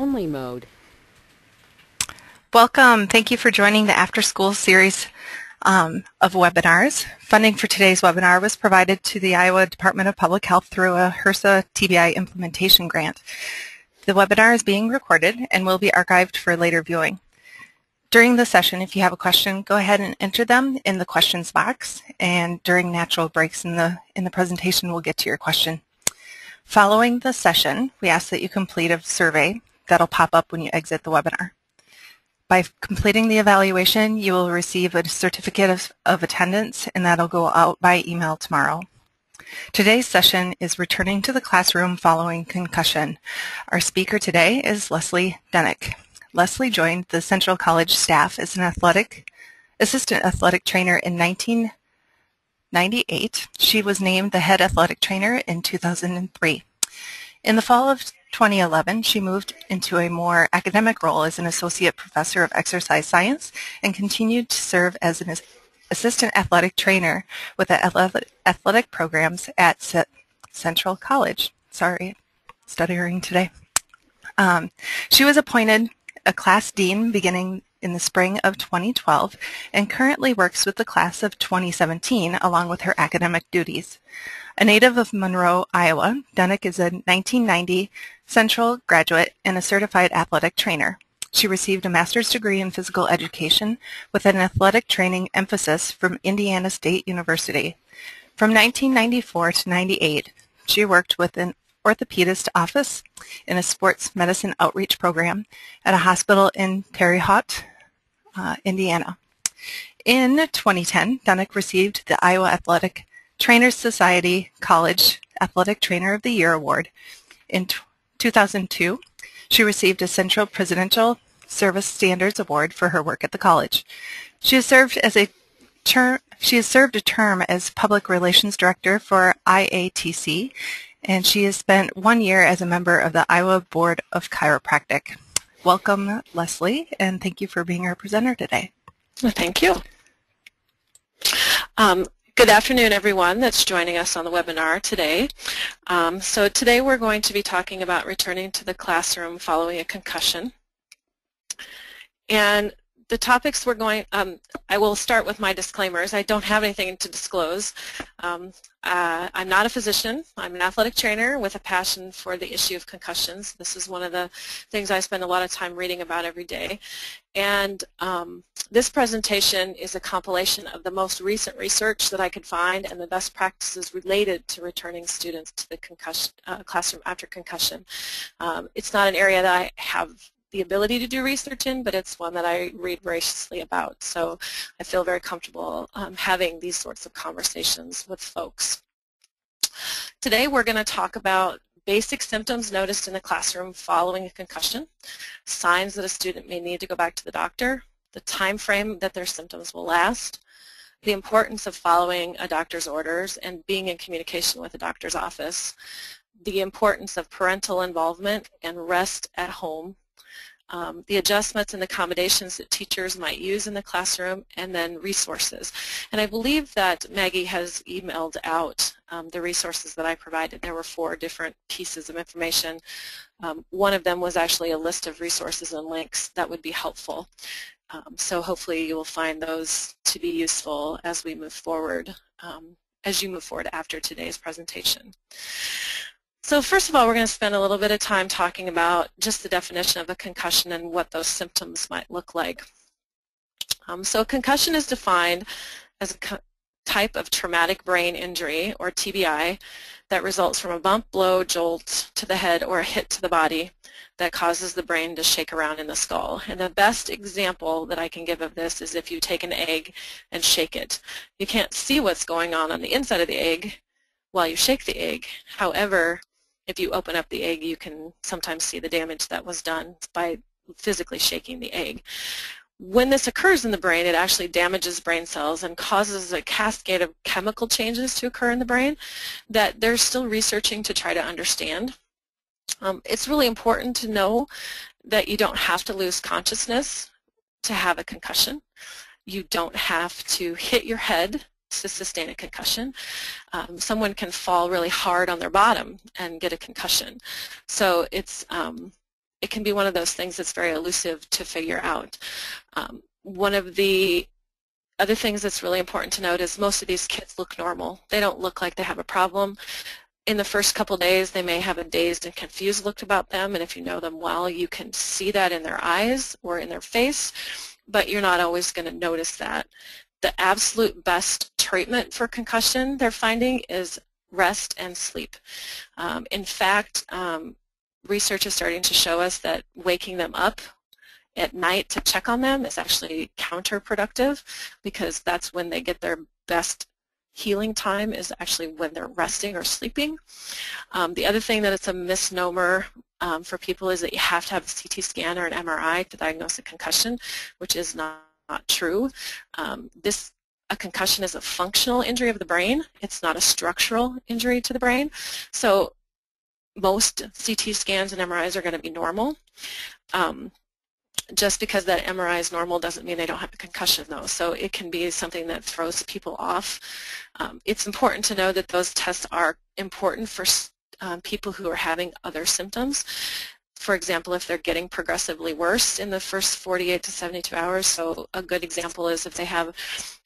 only mode. Welcome. Thank you for joining the After School series um, of webinars. Funding for today's webinar was provided to the Iowa Department of Public Health through a HRSA TBI implementation grant. The webinar is being recorded and will be archived for later viewing. During the session, if you have a question, go ahead and enter them in the questions box, and during natural breaks in the, in the presentation, we'll get to your question. Following the session, we ask that you complete a survey that'll pop up when you exit the webinar. By completing the evaluation, you will receive a certificate of, of attendance, and that'll go out by email tomorrow. Today's session is returning to the classroom following concussion. Our speaker today is Leslie Denick. Leslie joined the Central College staff as an athletic assistant athletic trainer in 1998. She was named the head athletic trainer in 2003. In the fall of 2011, she moved into a more academic role as an associate professor of exercise science and continued to serve as an assistant athletic trainer with the athletic programs at Central College. Sorry, stuttering today. Um, she was appointed a class dean beginning in the spring of 2012 and currently works with the class of 2017 along with her academic duties. A native of Monroe, Iowa, Denick is a 1990 Central graduate and a certified athletic trainer. She received a master's degree in physical education with an athletic training emphasis from Indiana State University. From 1994 to 98, she worked with an orthopedist office in a sports medicine outreach program at a hospital in Terre Haute, uh, Indiana. In 2010, Denick received the Iowa Athletic Trainers Society College Athletic Trainer of the Year Award. In 2002, she received a Central Presidential Service Standards Award for her work at the college. She has served as a term she has served a term as Public Relations Director for IATC and she has spent one year as a member of the Iowa Board of Chiropractic. Welcome, Leslie, and thank you for being our presenter today. Thank you. Um, good afternoon, everyone that's joining us on the webinar today. Um, so today we're going to be talking about returning to the classroom following a concussion. And the topics we're going, um, I will start with my disclaimers. I don't have anything to disclose. Um, uh, I'm not a physician. I'm an athletic trainer with a passion for the issue of concussions. This is one of the things I spend a lot of time reading about every day. And um, this presentation is a compilation of the most recent research that I could find and the best practices related to returning students to the concussion, uh, classroom after concussion. Um, it's not an area that I have the ability to do research in, but it's one that I read voraciously about. So I feel very comfortable um, having these sorts of conversations with folks. Today we're going to talk about basic symptoms noticed in the classroom following a concussion, signs that a student may need to go back to the doctor, the time frame that their symptoms will last, the importance of following a doctor's orders and being in communication with a doctor's office, the importance of parental involvement and rest at home um, the adjustments and accommodations that teachers might use in the classroom, and then resources. And I believe that Maggie has emailed out um, the resources that I provided. There were four different pieces of information. Um, one of them was actually a list of resources and links that would be helpful. Um, so hopefully you will find those to be useful as we move forward, um, as you move forward after today's presentation. So first of all, we're going to spend a little bit of time talking about just the definition of a concussion and what those symptoms might look like. Um, so concussion is defined as a type of traumatic brain injury, or TBI, that results from a bump, blow, jolt to the head, or a hit to the body that causes the brain to shake around in the skull. And the best example that I can give of this is if you take an egg and shake it. You can't see what's going on on the inside of the egg while you shake the egg. However, if you open up the egg, you can sometimes see the damage that was done by physically shaking the egg. When this occurs in the brain, it actually damages brain cells and causes a cascade of chemical changes to occur in the brain that they're still researching to try to understand. Um, it's really important to know that you don't have to lose consciousness to have a concussion. You don't have to hit your head to sustain a concussion. Um, someone can fall really hard on their bottom and get a concussion. So it's um, it can be one of those things that's very elusive to figure out. Um, one of the other things that's really important to note is most of these kids look normal. They don't look like they have a problem. In the first couple days, they may have a dazed and confused look about them, and if you know them well, you can see that in their eyes or in their face, but you're not always going to notice that. The absolute best treatment for concussion they're finding is rest and sleep. Um, in fact, um, research is starting to show us that waking them up at night to check on them is actually counterproductive because that's when they get their best healing time is actually when they're resting or sleeping. Um, the other thing that it's a misnomer um, for people is that you have to have a CT scan or an MRI to diagnose a concussion, which is not, not true. Um, this a concussion is a functional injury of the brain. It's not a structural injury to the brain. So most CT scans and MRIs are going to be normal. Um, just because that MRI is normal doesn't mean they don't have a concussion though. So it can be something that throws people off. Um, it's important to know that those tests are important for um, people who are having other symptoms for example, if they're getting progressively worse in the first 48 to 72 hours. So a good example is if they have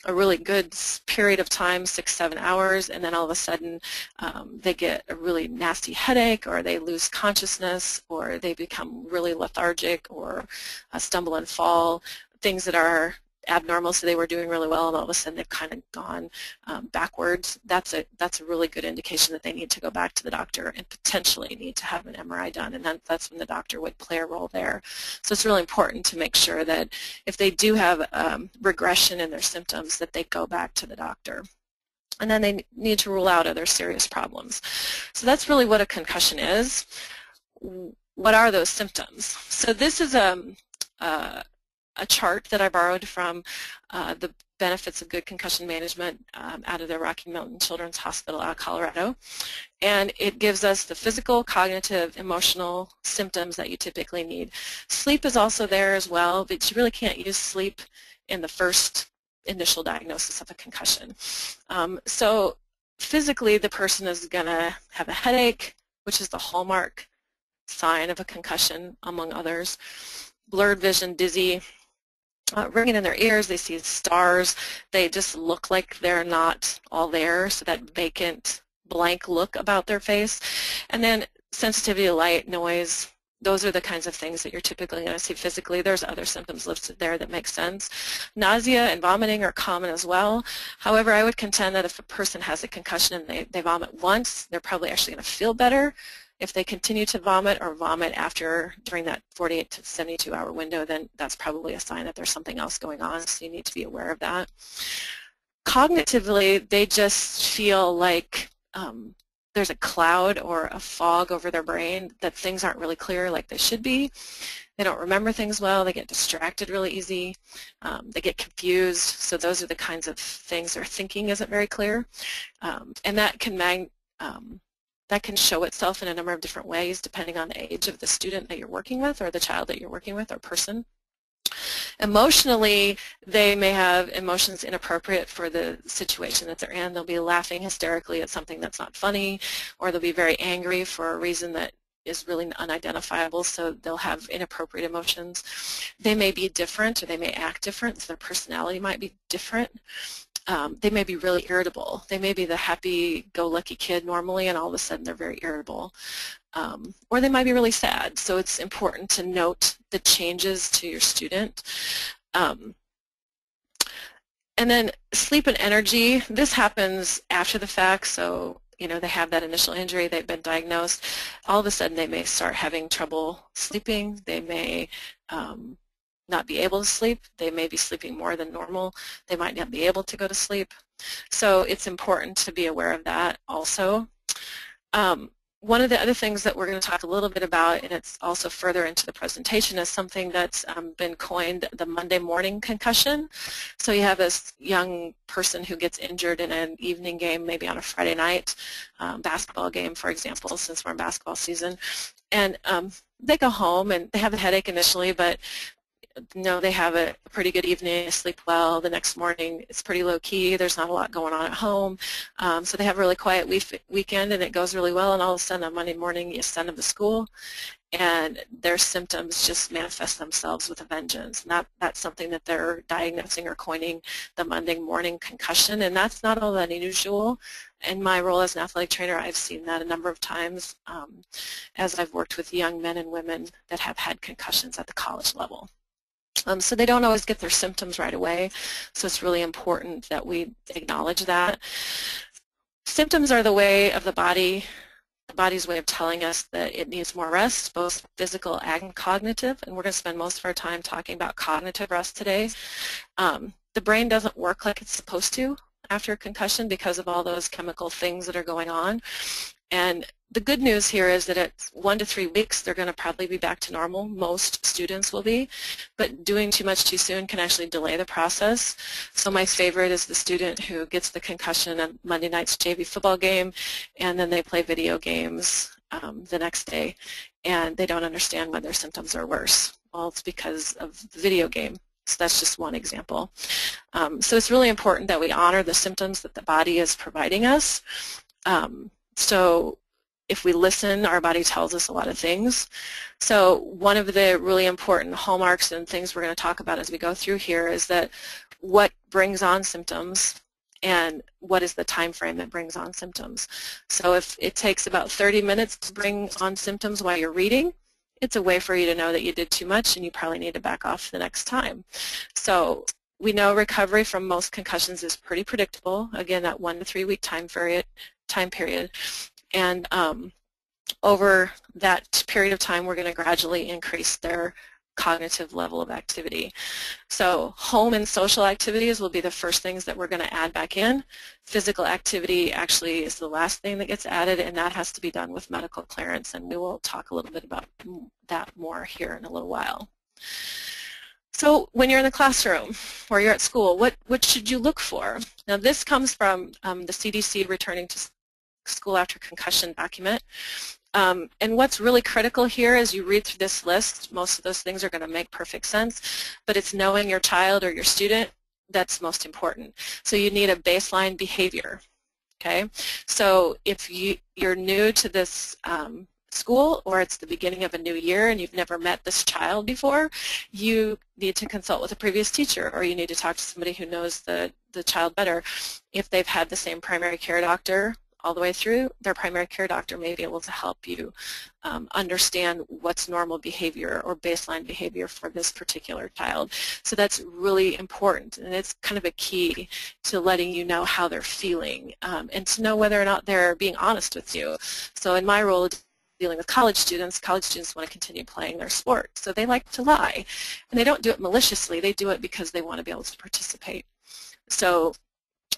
a really good period of time, six, seven hours, and then all of a sudden um, they get a really nasty headache or they lose consciousness or they become really lethargic or uh, stumble and fall, things that are abnormal, so they were doing really well, and all of a sudden they've kind of gone um, backwards, that's a, that's a really good indication that they need to go back to the doctor and potentially need to have an MRI done, and then that's when the doctor would play a role there. So it's really important to make sure that if they do have um, regression in their symptoms, that they go back to the doctor and then they need to rule out other serious problems. So that's really what a concussion is. What are those symptoms? So this is a, um, uh, a chart that I borrowed from uh, the benefits of good concussion management um, out of the Rocky Mountain Children's Hospital out of Colorado. And it gives us the physical, cognitive, emotional symptoms that you typically need. Sleep is also there as well, but you really can't use sleep in the first initial diagnosis of a concussion. Um, so physically, the person is going to have a headache, which is the hallmark sign of a concussion, among others. Blurred vision, dizzy, uh, ringing in their ears, they see stars, they just look like they're not all there, so that vacant, blank look about their face. And then sensitivity to light, noise, those are the kinds of things that you're typically going to see physically. There's other symptoms listed there that make sense. Nausea and vomiting are common as well. However, I would contend that if a person has a concussion and they, they vomit once, they're probably actually going to feel better if they continue to vomit or vomit after during that 48 to 72 hour window, then that's probably a sign that there's something else going on, so you need to be aware of that. Cognitively, they just feel like um, there's a cloud or a fog over their brain, that things aren't really clear like they should be. They don't remember things well. They get distracted really easy. Um, they get confused. So those are the kinds of things their thinking isn't very clear. Um, and that can mag um, that can show itself in a number of different ways depending on the age of the student that you're working with or the child that you're working with or person. Emotionally, they may have emotions inappropriate for the situation that they're in. They'll be laughing hysterically at something that's not funny, or they'll be very angry for a reason that is really unidentifiable, so they'll have inappropriate emotions. They may be different, or they may act different, so their personality might be different um, they may be really irritable. They may be the happy-go-lucky kid normally, and all of a sudden they're very irritable. Um, or they might be really sad. So it's important to note the changes to your student. Um, and then sleep and energy, this happens after the fact, so you know, they have that initial injury, they've been diagnosed, all of a sudden they may start having trouble sleeping, they may um, not be able to sleep. They may be sleeping more than normal. They might not be able to go to sleep. So it's important to be aware of that also. Um, one of the other things that we're going to talk a little bit about, and it's also further into the presentation, is something that's um, been coined the Monday morning concussion. So you have this young person who gets injured in an evening game, maybe on a Friday night, um, basketball game, for example, since we're in basketball season, and um, they go home and they have a headache initially, but know they have a pretty good evening, sleep well. The next morning it's pretty low key. There's not a lot going on at home. Um, so they have a really quiet week weekend and it goes really well and all of a sudden on Monday morning you send them to school and their symptoms just manifest themselves with a vengeance. And that, that's something that they're diagnosing or coining the Monday morning concussion, and that's not all that unusual. In my role as an athletic trainer, I've seen that a number of times um, as I've worked with young men and women that have had concussions at the college level. Um, so they don't always get their symptoms right away, so it's really important that we acknowledge that. Symptoms are the way of the body the body's way of telling us that it needs more rest, both physical and cognitive, and we're going to spend most of our time talking about cognitive rest today. Um, the brain doesn't work like it's supposed to after a concussion because of all those chemical things that are going on. And the good news here is that at one to three weeks, they're going to probably be back to normal. Most students will be. But doing too much too soon can actually delay the process. So my favorite is the student who gets the concussion on Monday night's JV football game, and then they play video games um, the next day, and they don't understand why their symptoms are worse. Well, it's because of the video game. So that's just one example. Um, so it's really important that we honor the symptoms that the body is providing us. Um, so if we listen, our body tells us a lot of things. So one of the really important hallmarks and things we're going to talk about as we go through here is that what brings on symptoms and what is the time frame that brings on symptoms. So if it takes about 30 minutes to bring on symptoms while you're reading, it's a way for you to know that you did too much and you probably need to back off the next time. So we know recovery from most concussions is pretty predictable. Again, that one to three week time period time period. And um, over that period of time, we're going to gradually increase their cognitive level of activity. So home and social activities will be the first things that we're going to add back in. Physical activity actually is the last thing that gets added, and that has to be done with medical clearance, and we will talk a little bit about that more here in a little while. So when you're in the classroom or you're at school, what, what should you look for? Now this comes from um, the CDC returning to school after concussion document. Um, and what's really critical here as you read through this list, most of those things are going to make perfect sense, but it's knowing your child or your student that's most important. So you need a baseline behavior. Okay, so if you, you're new to this um, school or it's the beginning of a new year and you've never met this child before, you need to consult with a previous teacher or you need to talk to somebody who knows the, the child better. If they've had the same primary care doctor all the way through, their primary care doctor may be able to help you um, understand what's normal behavior or baseline behavior for this particular child. So that's really important and it's kind of a key to letting you know how they're feeling um, and to know whether or not they're being honest with you. So in my role dealing with college students, college students want to continue playing their sport. So they like to lie. And they don't do it maliciously, they do it because they want to be able to participate. So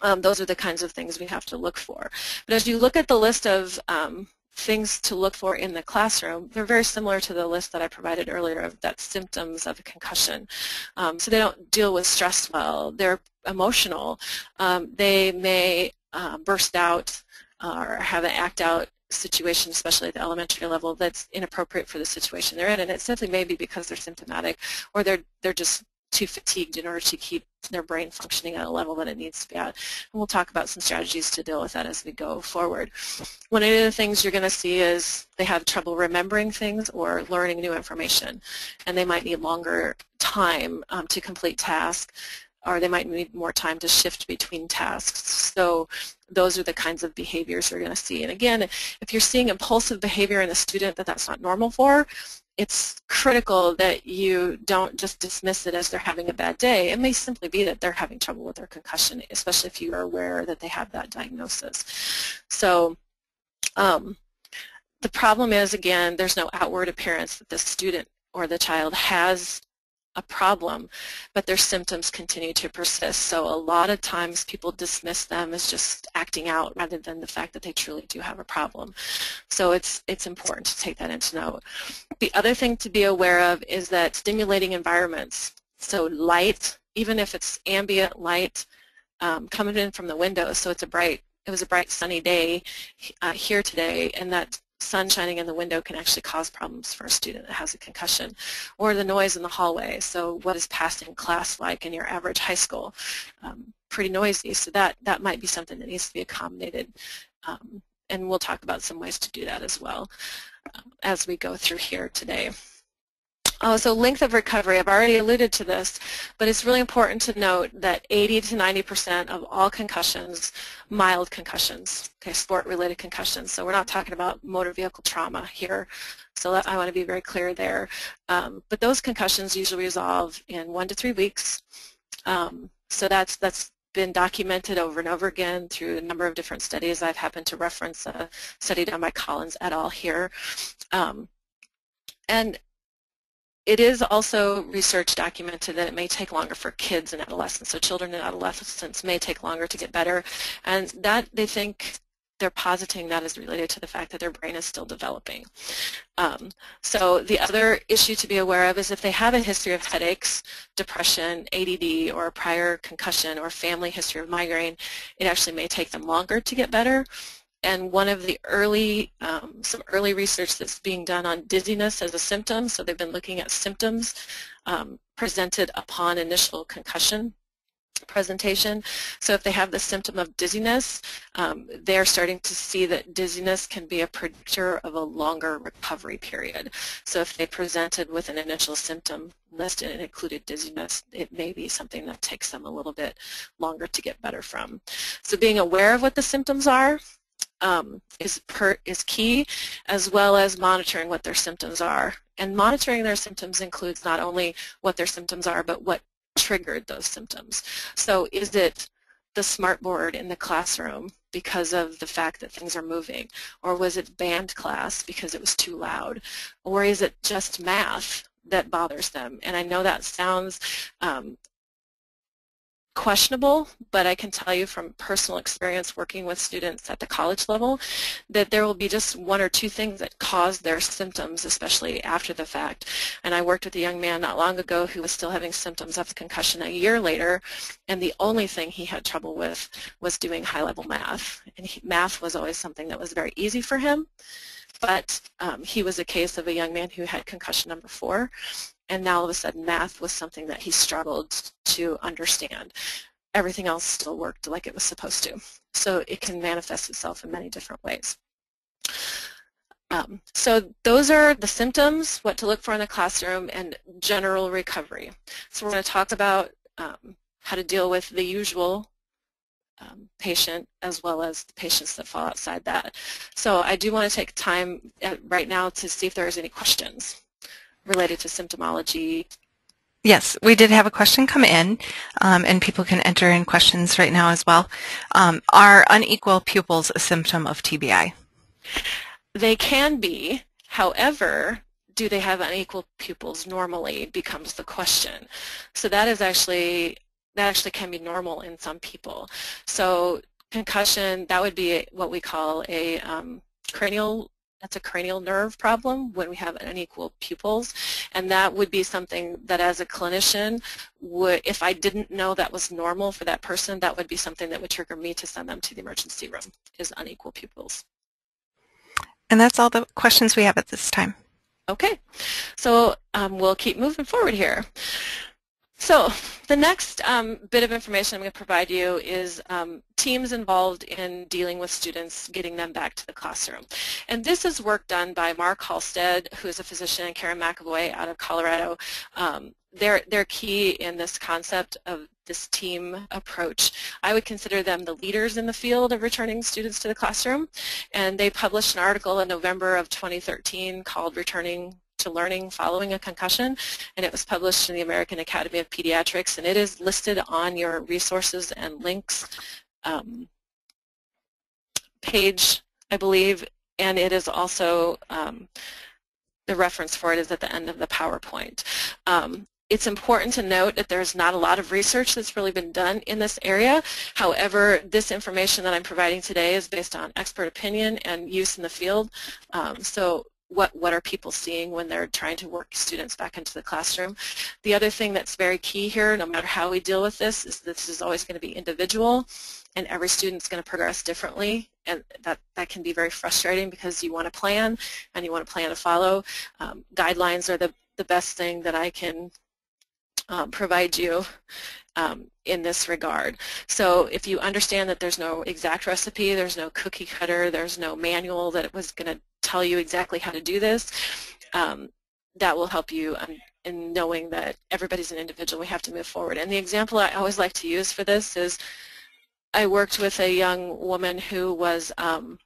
um, those are the kinds of things we have to look for. But as you look at the list of um, things to look for in the classroom, they're very similar to the list that I provided earlier of that symptoms of a concussion. Um, so they don't deal with stress well. They're emotional. Um, they may uh, burst out or have an act out situation, especially at the elementary level, that's inappropriate for the situation they're in. And it simply may be because they're symptomatic or they're, they're just too fatigued in order to keep their brain functioning at a level that it needs to be at. And we'll talk about some strategies to deal with that as we go forward. One of the things you're going to see is they have trouble remembering things or learning new information, and they might need longer time um, to complete tasks or they might need more time to shift between tasks. So those are the kinds of behaviors you're going to see. And again, if you're seeing impulsive behavior in a student that that's not normal for, it's critical that you don't just dismiss it as they're having a bad day. It may simply be that they're having trouble with their concussion, especially if you are aware that they have that diagnosis. So um, the problem is, again, there's no outward appearance that the student or the child has a problem, but their symptoms continue to persist. So a lot of times people dismiss them as just acting out rather than the fact that they truly do have a problem. So it's, it's important to take that into note. The other thing to be aware of is that stimulating environments, so light, even if it's ambient light um, coming in from the window, so it's a bright, it was a bright sunny day uh, here today, and that sun shining in the window can actually cause problems for a student that has a concussion. Or the noise in the hallway. So what is passing class like in your average high school? Um, pretty noisy. So that, that might be something that needs to be accommodated. Um, and we'll talk about some ways to do that as well uh, as we go through here today. Uh, so length of recovery, I've already alluded to this, but it's really important to note that 80 to 90% of all concussions, mild concussions, okay, sport-related concussions. So we're not talking about motor vehicle trauma here. So that, I want to be very clear there. Um, but those concussions usually resolve in one to three weeks. Um, so that's that's been documented over and over again through a number of different studies. I've happened to reference a study done by Collins et al. here. Um, and it is also research documented that it may take longer for kids and adolescents. So children and adolescents may take longer to get better. And that they think they're positing that is related to the fact that their brain is still developing. Um, so the other issue to be aware of is if they have a history of headaches, depression, ADD, or prior concussion or family history of migraine, it actually may take them longer to get better and one of the early, um, some early research that's being done on dizziness as a symptom, so they've been looking at symptoms um, presented upon initial concussion presentation. So if they have the symptom of dizziness, um, they're starting to see that dizziness can be a predictor of a longer recovery period. So if they presented with an initial symptom list and included dizziness, it may be something that takes them a little bit longer to get better from. So being aware of what the symptoms are, um, is, per, is key, as well as monitoring what their symptoms are. And monitoring their symptoms includes not only what their symptoms are, but what triggered those symptoms. So is it the smartboard in the classroom because of the fact that things are moving? Or was it band class because it was too loud? Or is it just math that bothers them? And I know that sounds um, questionable, but I can tell you from personal experience working with students at the college level that there will be just one or two things that cause their symptoms, especially after the fact. And I worked with a young man not long ago who was still having symptoms of the concussion a year later, and the only thing he had trouble with was doing high-level math. And he, math was always something that was very easy for him, but um, he was a case of a young man who had concussion number four, and now all of a sudden math was something that he struggled to understand. Everything else still worked like it was supposed to. So it can manifest itself in many different ways. Um, so those are the symptoms, what to look for in the classroom, and general recovery. So we're going to talk about um, how to deal with the usual um, patient as well as the patients that fall outside that. So I do want to take time uh, right now to see if there's any questions related to symptomology. Yes, we did have a question come in, um, and people can enter in questions right now as well. Um, are unequal pupils a symptom of TBI? They can be. However, do they have unequal pupils normally becomes the question. So that is actually that actually can be normal in some people. So concussion, that would be what we call a um, cranial that's a cranial nerve problem when we have unequal pupils and that would be something that as a clinician would if I didn't know that was normal for that person that would be something that would trigger me to send them to the emergency room is unequal pupils. And that's all the questions we have at this time. Okay, so um, we'll keep moving forward here. So the next um, bit of information I'm going to provide you is um, teams involved in dealing with students, getting them back to the classroom. And this is work done by Mark Halstead, who is a physician, and Karen McAvoy out of Colorado. Um, they're, they're key in this concept of this team approach. I would consider them the leaders in the field of returning students to the classroom. And they published an article in November of 2013 called Returning to Learning Following a Concussion, and it was published in the American Academy of Pediatrics, and it is listed on your resources and links um, page, I believe, and it is also, um, the reference for it is at the end of the PowerPoint. Um, it's important to note that there's not a lot of research that's really been done in this area. However, this information that I'm providing today is based on expert opinion and use in the field. Um, so what, what are people seeing when they're trying to work students back into the classroom. The other thing that's very key here, no matter how we deal with this, is this is always going to be individual and every student's going to progress differently and that, that can be very frustrating because you want to plan and you want to plan to follow. Um, guidelines are the, the best thing that I can um, provide you um, in this regard. So if you understand that there's no exact recipe, there's no cookie cutter, there's no manual that was going to tell you exactly how to do this, um, that will help you in knowing that everybody's an individual. We have to move forward. And the example I always like to use for this is I worked with a young woman who was um,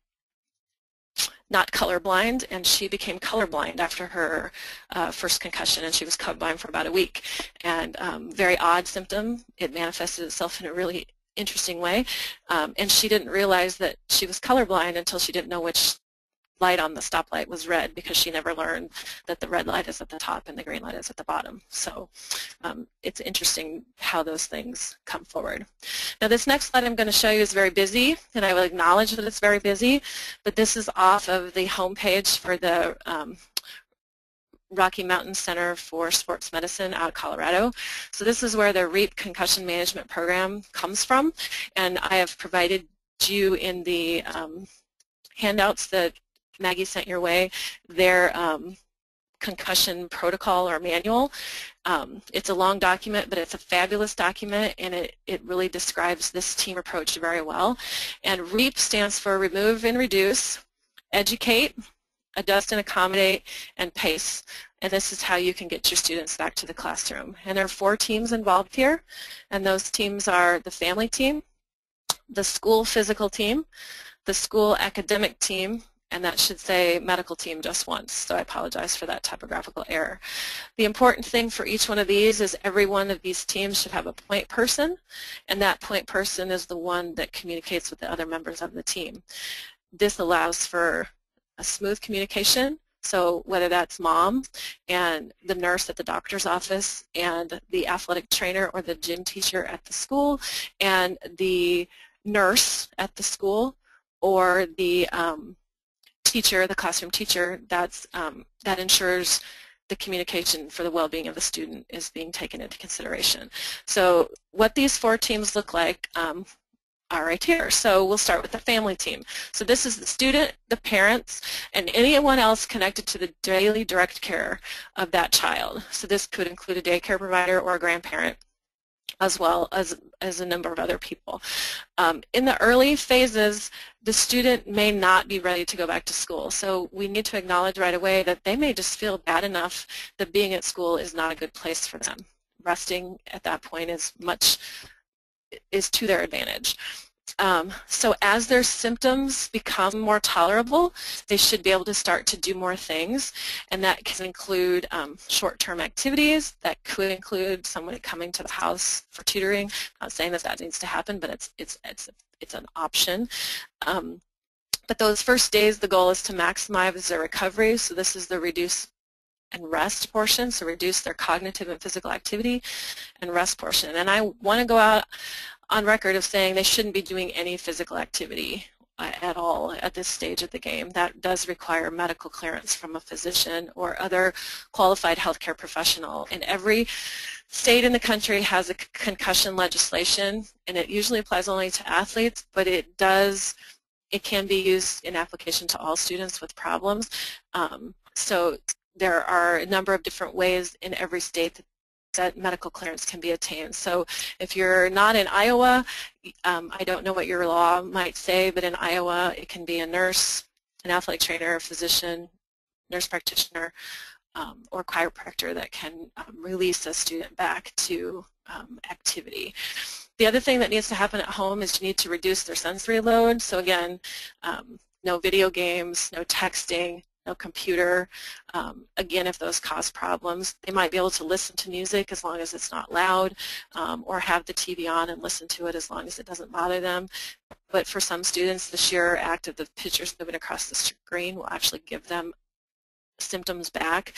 not colorblind, and she became colorblind after her uh, first concussion, and she was colorblind for about a week. And um, very odd symptom. It manifested itself in a really interesting way, um, and she didn't realize that she was colorblind until she didn't know which light on the stoplight was red because she never learned that the red light is at the top and the green light is at the bottom. So um, it's interesting how those things come forward. Now this next slide I'm going to show you is very busy and I will acknowledge that it's very busy, but this is off of the homepage for the um, Rocky Mountain Center for Sports Medicine out of Colorado. So this is where the REAP concussion management program comes from and I have provided you in the um, handouts that Maggie sent your way their um, concussion protocol or manual. Um, it's a long document, but it's a fabulous document, and it, it really describes this team approach very well. And REAP stands for Remove and Reduce, Educate, Adjust and Accommodate, and Pace. And this is how you can get your students back to the classroom. And there are four teams involved here, and those teams are the family team, the school physical team, the school academic team, and that should say medical team just once, so I apologize for that typographical error. The important thing for each one of these is every one of these teams should have a point person, and that point person is the one that communicates with the other members of the team. This allows for a smooth communication, so whether that's mom and the nurse at the doctor's office and the athletic trainer or the gym teacher at the school and the nurse at the school or the um, teacher, the classroom teacher, that's, um, that ensures the communication for the well-being of the student is being taken into consideration. So what these four teams look like um, are right here. So we'll start with the family team. So this is the student, the parents, and anyone else connected to the daily direct care of that child. So this could include a daycare provider or a grandparent as well as, as a number of other people. Um, in the early phases, the student may not be ready to go back to school. So we need to acknowledge right away that they may just feel bad enough that being at school is not a good place for them. Resting at that point is much is to their advantage. Um, so as their symptoms become more tolerable, they should be able to start to do more things, and that can include um, short-term activities. That could include someone coming to the house for tutoring. I'm not saying that that needs to happen, but it's it's it's it's an option. Um, but those first days, the goal is to maximize their recovery. So this is the reduce and rest portion, so reduce their cognitive and physical activity and rest portion. And I want to go out on record of saying they shouldn't be doing any physical activity uh, at all at this stage of the game. That does require medical clearance from a physician or other qualified healthcare professional. And every state in the country has a concussion legislation, and it usually applies only to athletes, but it does, it can be used in application to all students with problems. Um, so there are a number of different ways in every state that that medical clearance can be attained. So if you're not in Iowa, um, I don't know what your law might say, but in Iowa it can be a nurse, an athletic trainer, a physician, nurse practitioner, um, or chiropractor that can um, release a student back to um, activity. The other thing that needs to happen at home is you need to reduce their sensory load. So again, um, no video games, no texting, no computer. Um, again, if those cause problems, they might be able to listen to music as long as it's not loud um, or have the TV on and listen to it as long as it doesn't bother them. But for some students, the sheer act of the pictures moving across the screen will actually give them symptoms back.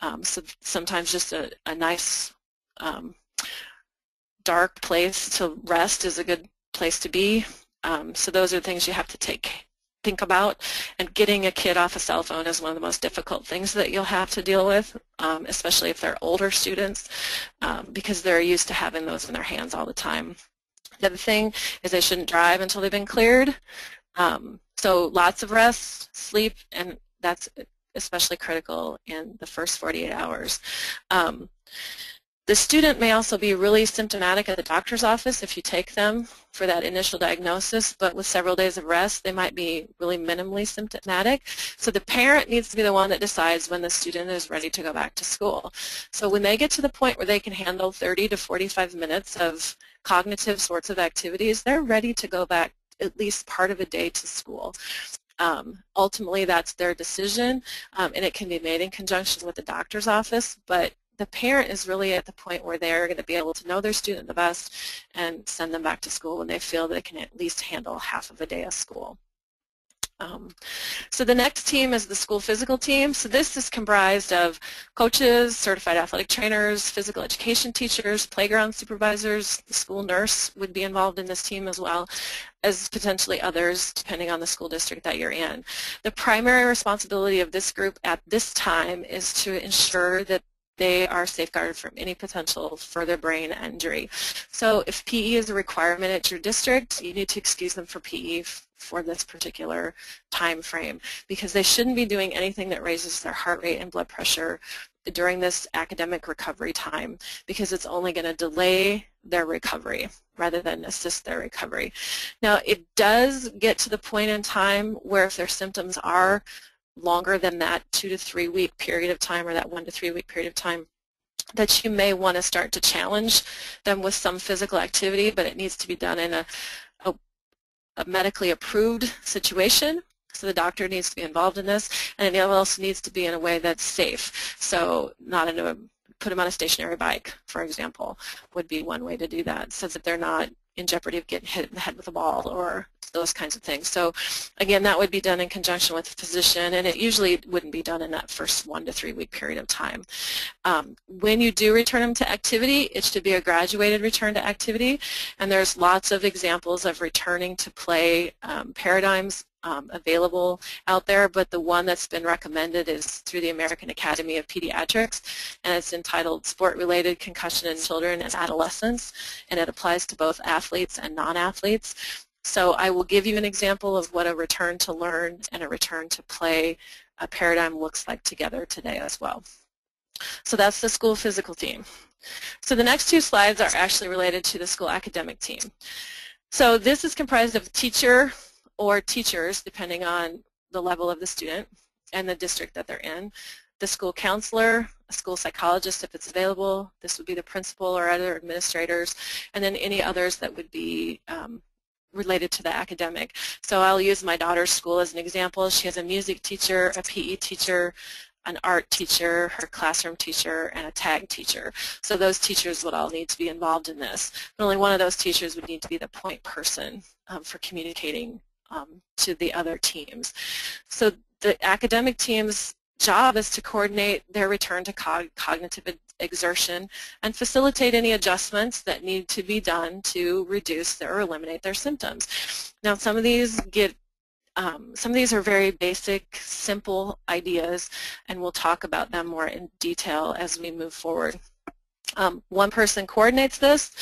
Um, so sometimes just a, a nice um, dark place to rest is a good place to be. Um, so those are things you have to take think about. And getting a kid off a cell phone is one of the most difficult things that you'll have to deal with, um, especially if they're older students, um, because they're used to having those in their hands all the time. The other thing is they shouldn't drive until they've been cleared. Um, so lots of rest, sleep, and that's especially critical in the first 48 hours. Um, the student may also be really symptomatic at the doctor's office if you take them for that initial diagnosis, but with several days of rest, they might be really minimally symptomatic. So the parent needs to be the one that decides when the student is ready to go back to school. So when they get to the point where they can handle 30 to 45 minutes of cognitive sorts of activities, they're ready to go back at least part of a day to school. Um, ultimately, that's their decision, um, and it can be made in conjunction with the doctor's office, but the parent is really at the point where they're going to be able to know their student the best and send them back to school when they feel they can at least handle half of a day of school. Um, so the next team is the school physical team. So this is comprised of coaches, certified athletic trainers, physical education teachers, playground supervisors, the school nurse would be involved in this team as well as potentially others depending on the school district that you're in. The primary responsibility of this group at this time is to ensure that they are safeguarded from any potential further brain injury. So if PE is a requirement at your district, you need to excuse them for PE for this particular time frame because they shouldn't be doing anything that raises their heart rate and blood pressure during this academic recovery time because it's only going to delay their recovery rather than assist their recovery. Now it does get to the point in time where if their symptoms are longer than that two to three week period of time or that one to three week period of time that you may want to start to challenge them with some physical activity, but it needs to be done in a, a, a medically approved situation. So the doctor needs to be involved in this, and it also needs to be in a way that's safe. So not in a put them on a stationary bike, for example, would be one way to do that, so that they're not in jeopardy of getting hit in the head with a ball or those kinds of things. So again, that would be done in conjunction with the physician, and it usually wouldn't be done in that first one to three week period of time. Um, when you do return them to activity, it should be a graduated return to activity, and there's lots of examples of returning to play um, paradigms um, available out there, but the one that's been recommended is through the American Academy of Pediatrics, and it's entitled Sport-Related Concussion in Children and Adolescents, and it applies to both athletes and non-athletes. So I will give you an example of what a return to learn and a return to play a paradigm looks like together today as well. So that's the school physical team. So the next two slides are actually related to the school academic team. So this is comprised of teacher or teachers, depending on the level of the student and the district that they're in, the school counselor, a school psychologist if it's available, this would be the principal or other administrators, and then any others that would be um, related to the academic. So I'll use my daughter's school as an example. She has a music teacher, a PE teacher, an art teacher, her classroom teacher, and a tag teacher. So those teachers would all need to be involved in this. But only one of those teachers would need to be the point person um, for communicating um, to the other teams. So the academic team's job is to coordinate their return to cog cognitive exertion and facilitate any adjustments that need to be done to reduce or eliminate their symptoms. Now some of these get um, some of these are very basic, simple ideas, and we'll talk about them more in detail as we move forward. Um, one person coordinates this,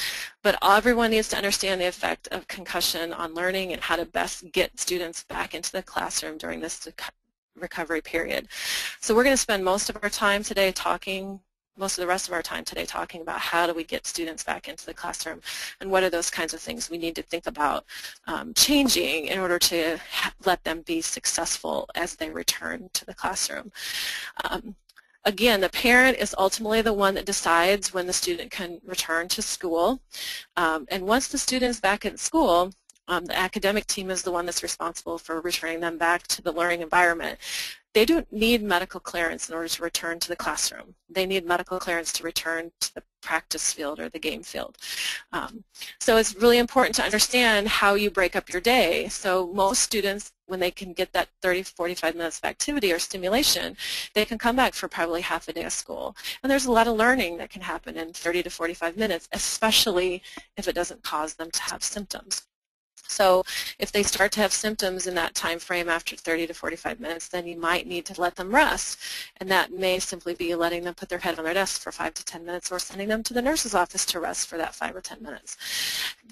but everyone needs to understand the effect of concussion on learning and how to best get students back into the classroom during this recovery period. So we're going to spend most of our time today talking, most of the rest of our time today talking about how do we get students back into the classroom and what are those kinds of things we need to think about um, changing in order to let them be successful as they return to the classroom. Um, Again, the parent is ultimately the one that decides when the student can return to school. Um, and once the student is back at school, um, the academic team is the one that's responsible for returning them back to the learning environment. They don't need medical clearance in order to return to the classroom. They need medical clearance to return to the practice field or the game field. Um, so it's really important to understand how you break up your day. So most students, when they can get that 30, 45 minutes of activity or stimulation, they can come back for probably half a day of school. And there's a lot of learning that can happen in 30 to 45 minutes, especially if it doesn't cause them to have symptoms. So if they start to have symptoms in that time frame after 30 to 45 minutes, then you might need to let them rest. And that may simply be letting them put their head on their desk for 5 to 10 minutes or sending them to the nurse's office to rest for that 5 or 10 minutes.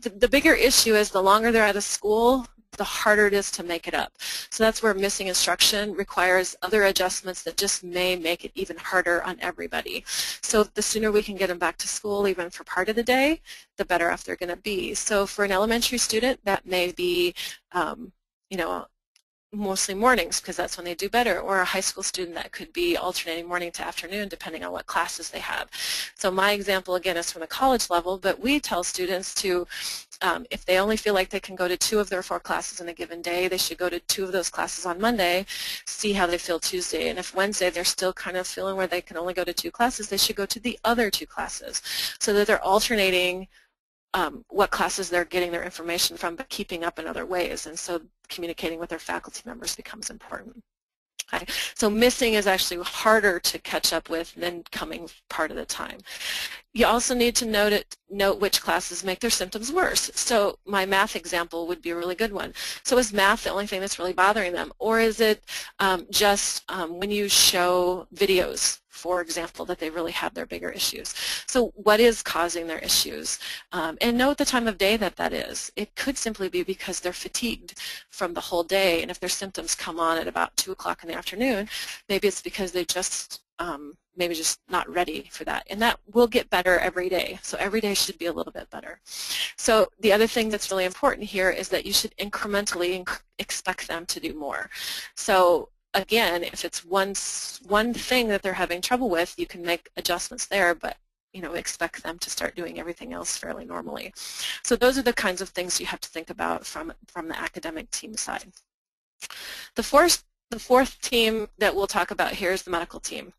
The, the bigger issue is the longer they're out of school, the harder it is to make it up. So that's where missing instruction requires other adjustments that just may make it even harder on everybody. So the sooner we can get them back to school, even for part of the day, the better off they're going to be. So for an elementary student, that may be, um, you know, mostly mornings because that's when they do better, or a high school student that could be alternating morning to afternoon depending on what classes they have. So my example again is from the college level, but we tell students to, um, if they only feel like they can go to two of their four classes in a given day, they should go to two of those classes on Monday, see how they feel Tuesday, and if Wednesday they're still kind of feeling where they can only go to two classes, they should go to the other two classes so that they're alternating um, what classes they're getting their information from, but keeping up in other ways. And so communicating with their faculty members becomes important. Okay. So missing is actually harder to catch up with than coming part of the time. You also need to note, it, note which classes make their symptoms worse. So my math example would be a really good one. So is math the only thing that's really bothering them? Or is it um, just um, when you show videos for example, that they really have their bigger issues. So what is causing their issues? Um, and note the time of day that that is. It could simply be because they're fatigued from the whole day, and if their symptoms come on at about 2 o'clock in the afternoon, maybe it's because they just um, maybe just not ready for that. And that will get better every day. So every day should be a little bit better. So the other thing that's really important here is that you should incrementally inc expect them to do more. So again, if it's one, one thing that they're having trouble with, you can make adjustments there, but you know, expect them to start doing everything else fairly normally. So those are the kinds of things you have to think about from, from the academic team side. The fourth, the fourth team that we'll talk about here is the medical team.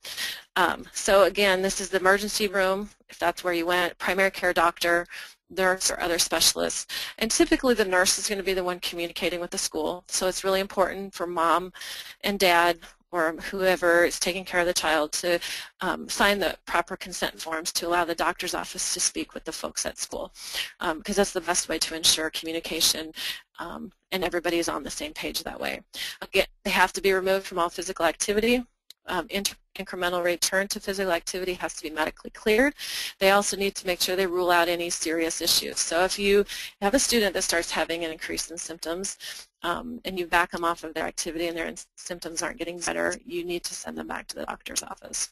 Um, so again, this is the emergency room, if that's where you went, primary care doctor, nurse or other specialists. And typically the nurse is going to be the one communicating with the school. So it's really important for mom and dad or whoever is taking care of the child to um, sign the proper consent forms to allow the doctor's office to speak with the folks at school because um, that's the best way to ensure communication um, and everybody is on the same page that way. Again, they have to be removed from all physical activity um, incremental return to physical activity has to be medically cleared. They also need to make sure they rule out any serious issues. So if you have a student that starts having an increase in symptoms um, and you back them off of their activity and their symptoms aren't getting better, you need to send them back to the doctor's office.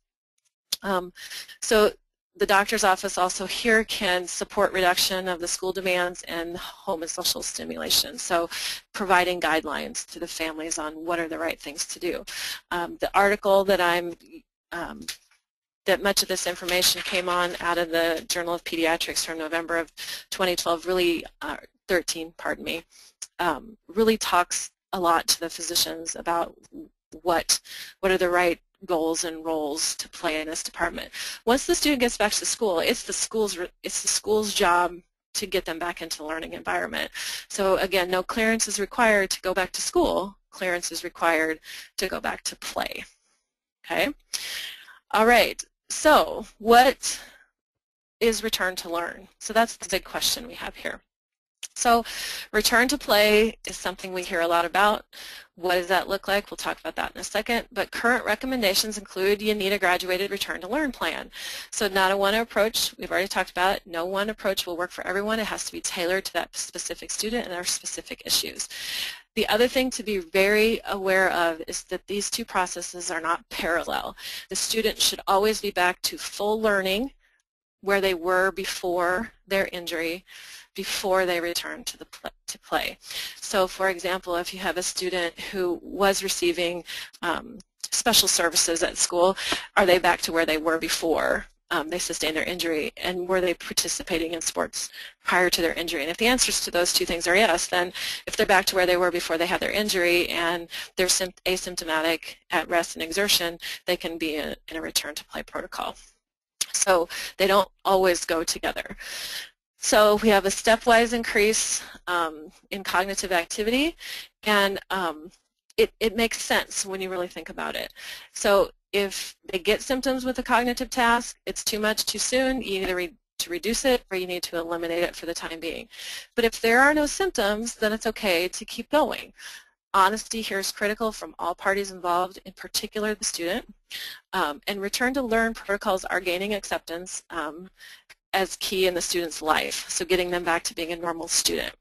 Um, so the doctor's office also here can support reduction of the school demands and home and social stimulation. So providing guidelines to the families on what are the right things to do. Um, the article that I'm um, that much of this information came on out of the Journal of Pediatrics from November of 2012, really, uh, 13, pardon me, um, really talks a lot to the physicians about what what are the right goals and roles to play in this department. Once the student gets back to school, it's the school's it's the school's job to get them back into the learning environment. So again, no clearance is required to go back to school. Clearance is required to go back to play. Okay. All right. So what is return to learn? So that's the big question we have here. So return to play is something we hear a lot about. What does that look like? We'll talk about that in a second. But current recommendations include you need a graduated return to learn plan. So not a one approach. We've already talked about it. No one approach will work for everyone. It has to be tailored to that specific student and their specific issues. The other thing to be very aware of is that these two processes are not parallel. The student should always be back to full learning where they were before their injury before they return to the pl to play. So for example, if you have a student who was receiving um, special services at school, are they back to where they were before um, they sustained their injury and were they participating in sports prior to their injury? And if the answers to those two things are yes, then if they're back to where they were before they had their injury and they're asymptomatic at rest and exertion, they can be in, in a return to play protocol. So they don't always go together. So we have a stepwise increase um, in cognitive activity, and um, it, it makes sense when you really think about it. So if they get symptoms with a cognitive task, it's too much too soon, you either to reduce it or you need to eliminate it for the time being. But if there are no symptoms, then it's okay to keep going. Honesty here is critical from all parties involved, in particular the student. Um, and return to learn protocols are gaining acceptance um, as key in the student's life, so getting them back to being a normal student.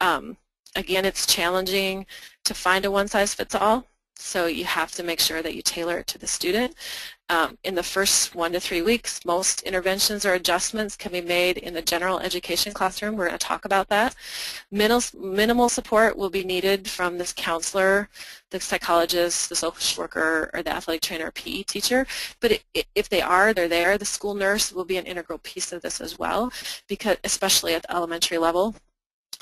Um, again, it's challenging to find a one-size-fits-all, so you have to make sure that you tailor it to the student. Um, in the first one to three weeks, most interventions or adjustments can be made in the general education classroom. We're going to talk about that. Minimal, minimal support will be needed from this counselor, the psychologist, the social worker, or the athletic trainer or PE teacher. But it, if they are, they're there. The school nurse will be an integral piece of this as well, because especially at the elementary level.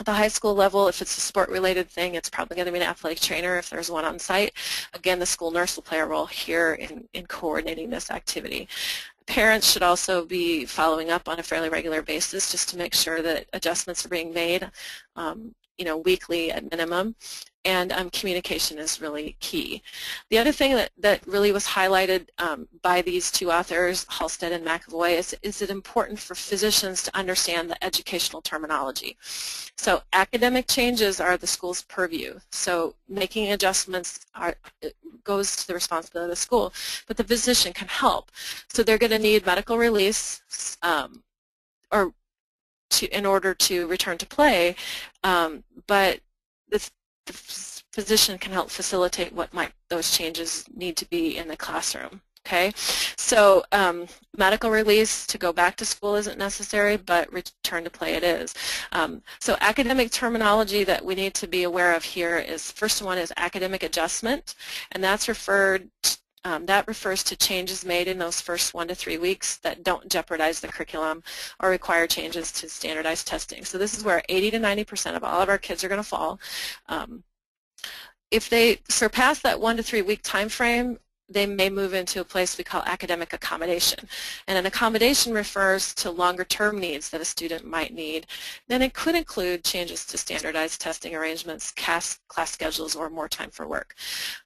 At the high school level, if it's a sport-related thing, it's probably going to be an athletic trainer if there's one on site. Again, the school nurse will play a role here in, in coordinating this activity. Parents should also be following up on a fairly regular basis just to make sure that adjustments are being made, um, you know, weekly at minimum and um, communication is really key. The other thing that, that really was highlighted um, by these two authors, Halstead and McAvoy, is, is it important for physicians to understand the educational terminology. So academic changes are the school's purview. So making adjustments are, goes to the responsibility of the school, but the physician can help. So they're going to need medical release um, or to, in order to return to play, um, but this the physician can help facilitate what might those changes need to be in the classroom. Okay, so um, medical release to go back to school isn't necessary, but return to play it is. Um, so academic terminology that we need to be aware of here is, first one is academic adjustment, and that's referred um, that refers to changes made in those first one to three weeks that don't jeopardize the curriculum or require changes to standardized testing. So this is where 80 to 90 percent of all of our kids are going to fall. Um, if they surpass that one to three week time frame, they may move into a place we call academic accommodation. And an accommodation refers to longer term needs that a student might need. Then it could include changes to standardized testing arrangements, class, class schedules, or more time for work.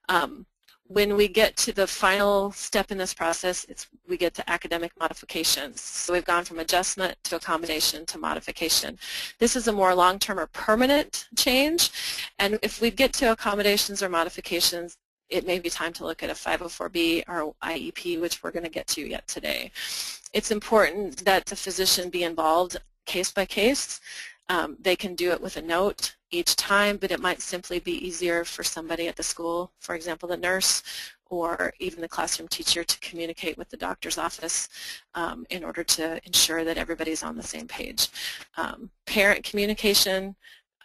Um, when we get to the final step in this process, we get to academic modifications. So we've gone from adjustment to accommodation to modification. This is a more long-term or permanent change, and if we get to accommodations or modifications, it may be time to look at a 504B or IEP, which we're going to get to yet today. It's important that the physician be involved case by case. Um, they can do it with a note each time, but it might simply be easier for somebody at the school, for example, the nurse or even the classroom teacher to communicate with the doctor's office um, in order to ensure that everybody's on the same page. Um, parent communication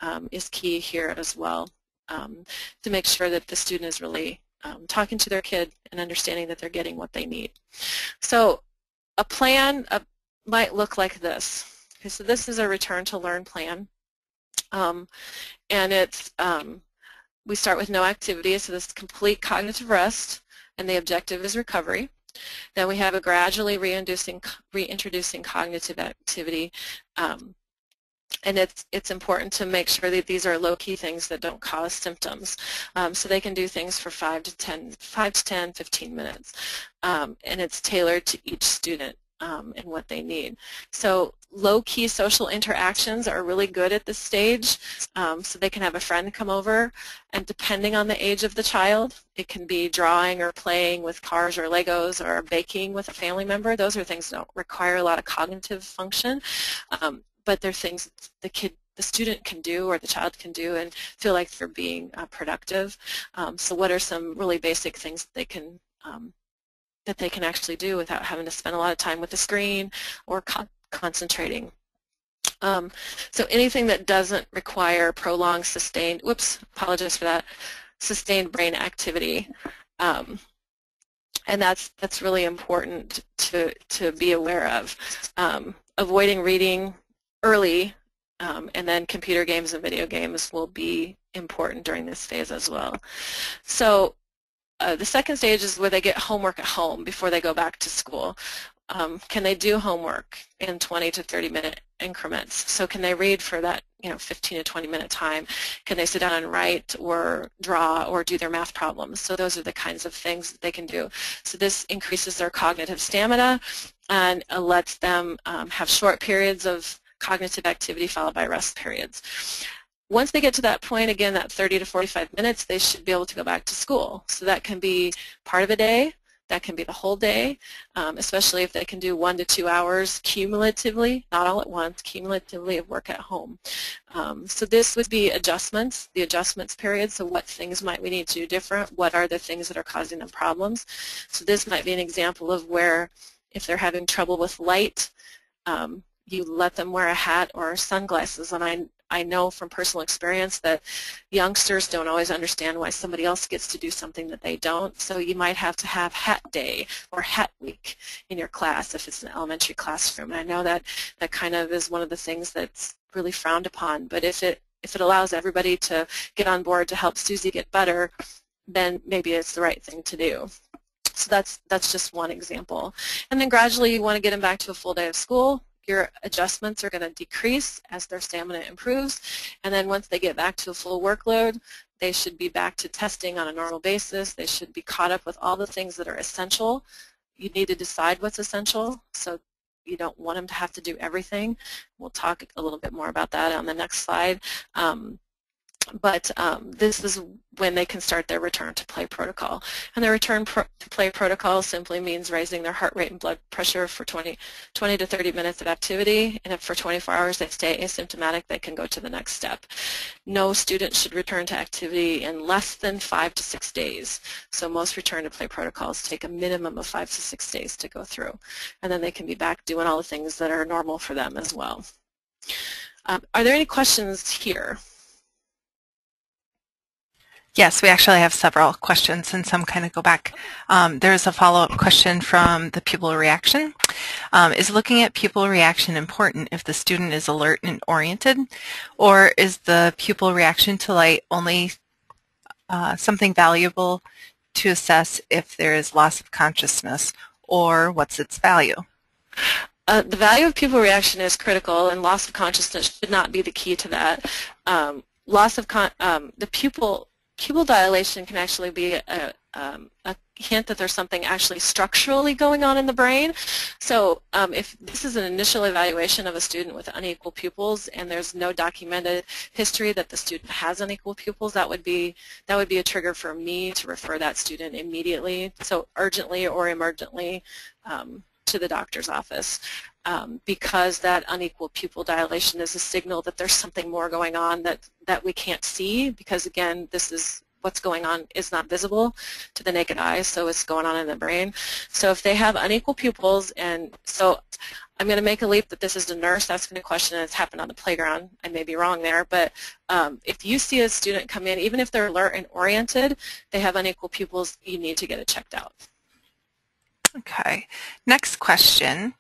um, is key here as well um, to make sure that the student is really um, talking to their kid and understanding that they're getting what they need. So a plan uh, might look like this. Okay, so this is a return to learn plan. Um, and it's, um, we start with no activity, so this is complete cognitive rest, and the objective is recovery. Then we have a gradually reintroducing, reintroducing cognitive activity, um, and it's, it's important to make sure that these are low-key things that don't cause symptoms. Um, so they can do things for 5 to 10, 5 to 10, 15 minutes. Um, and it's tailored to each student um, and what they need. So low-key social interactions are really good at this stage. Um, so they can have a friend come over, and depending on the age of the child, it can be drawing or playing with cars or Legos or baking with a family member. Those are things that don't require a lot of cognitive function, um, but they're things the kid the student can do or the child can do and feel like they're being uh, productive. Um, so what are some really basic things that they can um, that they can actually do without having to spend a lot of time with the screen or co concentrating. Um, so anything that doesn't require prolonged sustained, whoops, apologize for that, sustained brain activity. Um, and that's that's really important to to be aware of. Um, avoiding reading early, um, and then computer games and video games will be important during this phase as well. So uh, the second stage is where they get homework at home before they go back to school. Um, can they do homework in 20 to 30 minute increments? So can they read for that you know 15 to 20 minute time? Can they sit down and write or draw or do their math problems? So those are the kinds of things that they can do. So this increases their cognitive stamina and lets them um, have short periods of cognitive activity followed by rest periods. Once they get to that point, again, that 30 to 45 minutes, they should be able to go back to school. So that can be part of a day, that can be the whole day, um, especially if they can do one to two hours cumulatively, not all at once, cumulatively of work at home. Um, so this would be adjustments, the adjustments period, so what things might we need to do different, what are the things that are causing them problems. So this might be an example of where if they're having trouble with light, um, you let them wear a hat or sunglasses. And I, I know from personal experience that youngsters don't always understand why somebody else gets to do something that they don't. So you might have to have hat day or hat week in your class if it's an elementary classroom. And I know that that kind of is one of the things that's really frowned upon. But if it if it allows everybody to get on board to help Susie get better, then maybe it's the right thing to do. So that's that's just one example. And then gradually you want to get them back to a full day of school your adjustments are going to decrease as their stamina improves. And then once they get back to a full workload, they should be back to testing on a normal basis. They should be caught up with all the things that are essential. You need to decide what's essential. So you don't want them to have to do everything. We'll talk a little bit more about that on the next slide. Um, but um, this is when they can start their return to play protocol. And the return pro to play protocol simply means raising their heart rate and blood pressure for 20, 20 to 30 minutes of activity, and if for 24 hours they stay asymptomatic, they can go to the next step. No student should return to activity in less than five to six days. So most return to play protocols take a minimum of five to six days to go through. And then they can be back doing all the things that are normal for them as well. Um, are there any questions here? Yes, we actually have several questions and some kind of go back. Um, there's a follow-up question from the pupil reaction. Um, is looking at pupil reaction important if the student is alert and oriented, or is the pupil reaction to light only uh, something valuable to assess if there is loss of consciousness, or what's its value? Uh, the value of pupil reaction is critical, and loss of consciousness should not be the key to that. Um, loss of um, the pupil pupil dilation can actually be a, um, a, hint that there's something actually structurally going on in the brain. So um, if this is an initial evaluation of a student with unequal pupils and there's no documented history that the student has unequal pupils, that would be that would be a trigger for me to refer that student immediately, so urgently or emergently um, to the doctor's office. Um, because that unequal pupil dilation is a signal that there's something more going on that, that we can't see because again this is what's going on is not visible to the naked eye so it's going on in the brain. So if they have unequal pupils and so I'm going to make a leap that this is a nurse asking a question and it's happened on the playground. I may be wrong there, but um, if you see a student come in, even if they're alert and oriented, they have unequal pupils, you need to get it checked out. Okay. Next question.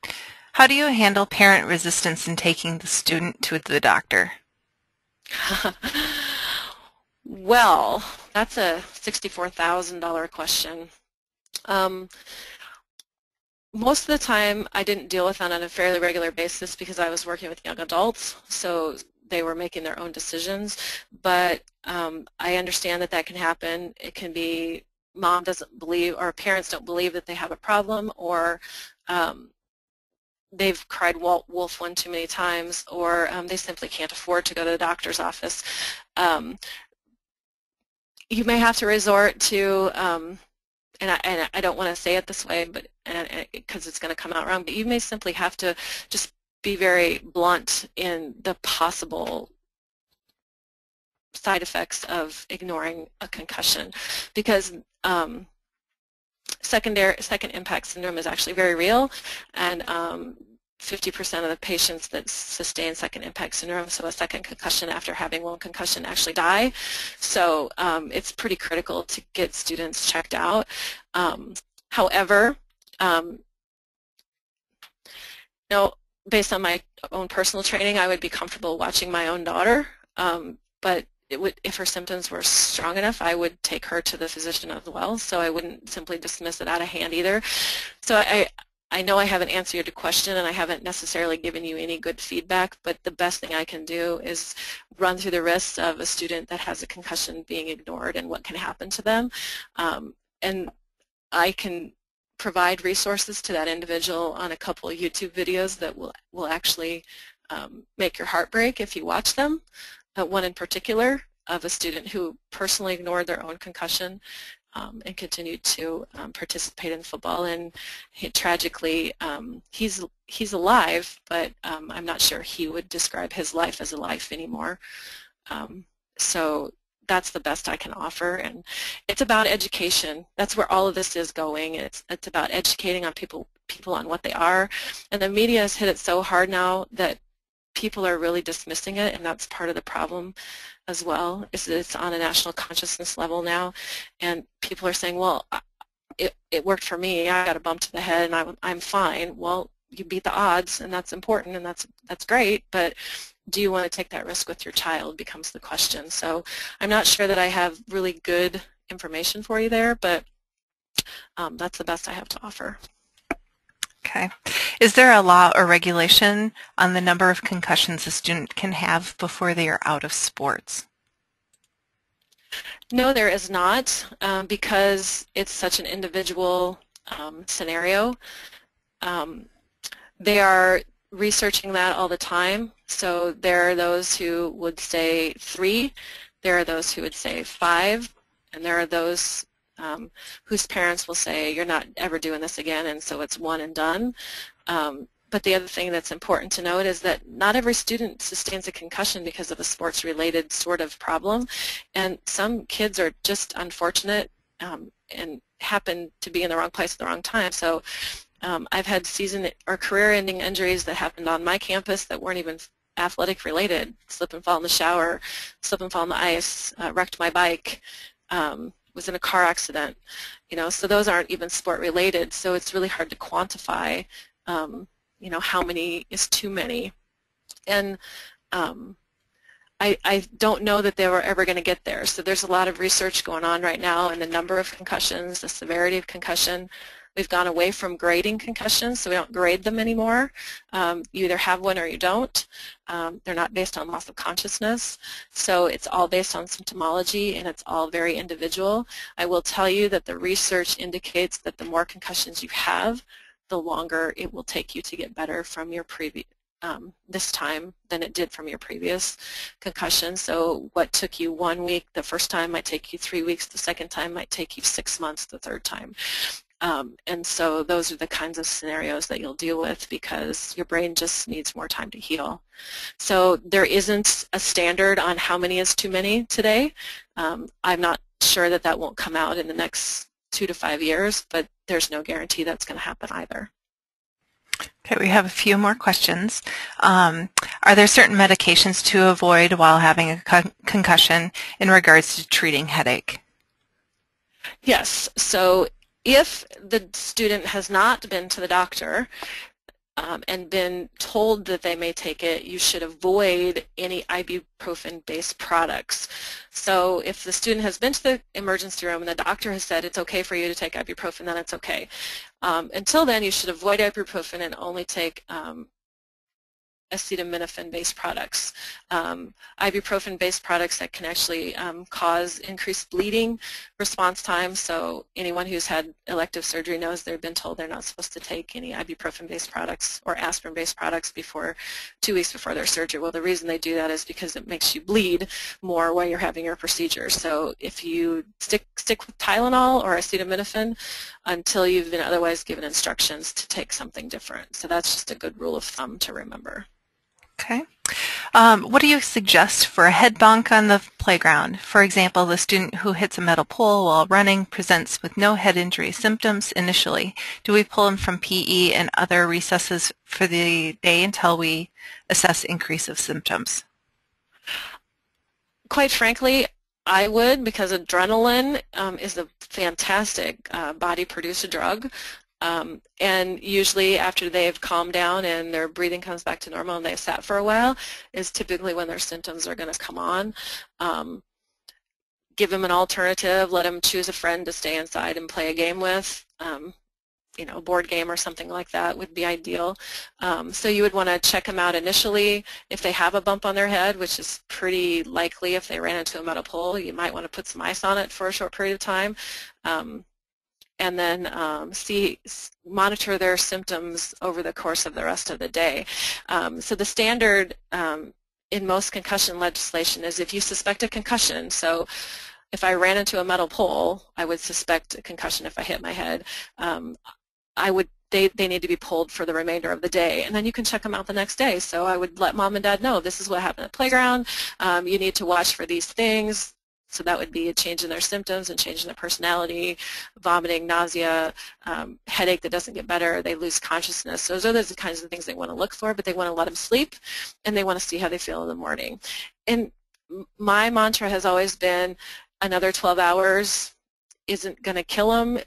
How do you handle parent resistance in taking the student to the doctor? well, that's a $64,000 question. Um, most of the time I didn't deal with that on a fairly regular basis because I was working with young adults, so they were making their own decisions. But um, I understand that that can happen. It can be mom doesn't believe or parents don't believe that they have a problem or um, they've cried wolf one too many times or um, they simply can't afford to go to the doctor's office. Um, you may have to resort to, um, and, I, and I don't want to say it this way, but because it's going to come out wrong, but you may simply have to just be very blunt in the possible side effects of ignoring a concussion because um, secondary second impact syndrome is actually very real and 50% um, of the patients that sustain second impact syndrome, so a second concussion after having one concussion actually die. So um, it's pretty critical to get students checked out. Um, however, um, you know, based on my own personal training, I would be comfortable watching my own daughter, um, but would, if her symptoms were strong enough, I would take her to the physician as well, so I wouldn't simply dismiss it out of hand either. So I, I know I haven't answered your question and I haven't necessarily given you any good feedback, but the best thing I can do is run through the risks of a student that has a concussion being ignored and what can happen to them. Um, and I can provide resources to that individual on a couple YouTube videos that will, will actually um, make your heart break if you watch them. Uh, one in particular of a student who personally ignored their own concussion um, and continued to um, participate in football. And he, tragically, um, he's he's alive, but um, I'm not sure he would describe his life as a life anymore. Um, so that's the best I can offer. And it's about education. That's where all of this is going. It's it's about educating on people people on what they are. And the media has hit it so hard now that people are really dismissing it, and that's part of the problem as well, is it's on a national consciousness level now, and people are saying, well, it, it worked for me, I got a bump to the head and I, I'm fine. Well, you beat the odds, and that's important, and that's, that's great, but do you want to take that risk with your child becomes the question. So I'm not sure that I have really good information for you there, but um, that's the best I have to offer. Okay. Is there a law or regulation on the number of concussions a student can have before they are out of sports? No, there is not um, because it's such an individual um, scenario. Um, they are researching that all the time. So there are those who would say three, there are those who would say five, and there are those um, whose parents will say, you're not ever doing this again, and so it's one and done. Um, but the other thing that's important to note is that not every student sustains a concussion because of a sports-related sort of problem, and some kids are just unfortunate um, and happen to be in the wrong place at the wrong time. So um, I've had season or career-ending injuries that happened on my campus that weren't even athletic related. Slip and fall in the shower, slip and fall on the ice, uh, wrecked my bike, um, was in a car accident, you know, so those aren't even sport related, so it's really hard to quantify, um, you know, how many is too many. And um, I, I don't know that they were ever going to get there. So there's a lot of research going on right now in the number of concussions, the severity of concussion, We've gone away from grading concussions, so we don't grade them anymore. Um, you either have one or you don't. Um, they're not based on loss of consciousness, so it's all based on symptomology and it's all very individual. I will tell you that the research indicates that the more concussions you have, the longer it will take you to get better from your previous um, this time than it did from your previous concussion. So what took you one week the first time might take you three weeks, the second time might take you six months, the third time. Um, and so those are the kinds of scenarios that you'll deal with because your brain just needs more time to heal. So there isn't a standard on how many is too many today. Um, I'm not sure that that won't come out in the next two to five years, but there's no guarantee that's going to happen either. Okay, we have a few more questions. Um, are there certain medications to avoid while having a con concussion in regards to treating headache? Yes, so if the student has not been to the doctor um, and been told that they may take it, you should avoid any ibuprofen-based products. So if the student has been to the emergency room and the doctor has said it's okay for you to take ibuprofen, then it's okay. Um, until then, you should avoid ibuprofen and only take um, acetaminophen-based products. Um, ibuprofen-based products that can actually um, cause increased bleeding response time. So anyone who's had elective surgery knows they've been told they're not supposed to take any ibuprofen-based products or aspirin-based products before two weeks before their surgery. Well, the reason they do that is because it makes you bleed more while you're having your procedure. So if you stick stick with Tylenol or acetaminophen until you've been otherwise given instructions to take something different. So that's just a good rule of thumb to remember. Okay. Um, what do you suggest for a head bonk on the playground? For example, the student who hits a metal pole while running presents with no head injury symptoms initially. Do we pull him from PE and other recesses for the day until we assess increase of symptoms? Quite frankly, I would because adrenaline um, is a fantastic uh, body-produced drug. Um, and usually after they've calmed down and their breathing comes back to normal and they've sat for a while is typically when their symptoms are going to come on. Um, give them an alternative, let them choose a friend to stay inside and play a game with. Um, you know, a board game or something like that would be ideal. Um, so you would want to check them out initially. If they have a bump on their head, which is pretty likely if they ran into a metal pole, you might want to put some ice on it for a short period of time. Um, and then um, see monitor their symptoms over the course of the rest of the day. Um, so the standard um, in most concussion legislation is if you suspect a concussion, so if I ran into a metal pole, I would suspect a concussion if I hit my head. Um, I would they, they need to be pulled for the remainder of the day. And then you can check them out the next day. So I would let mom and dad know this is what happened at playground. Um, you need to watch for these things. So that would be a change in their symptoms and change in their personality, vomiting, nausea, um, headache that doesn't get better, they lose consciousness. So Those are the kinds of things they want to look for, but they want to let them sleep and they want to see how they feel in the morning. And my mantra has always been another 12 hours isn't going to kill them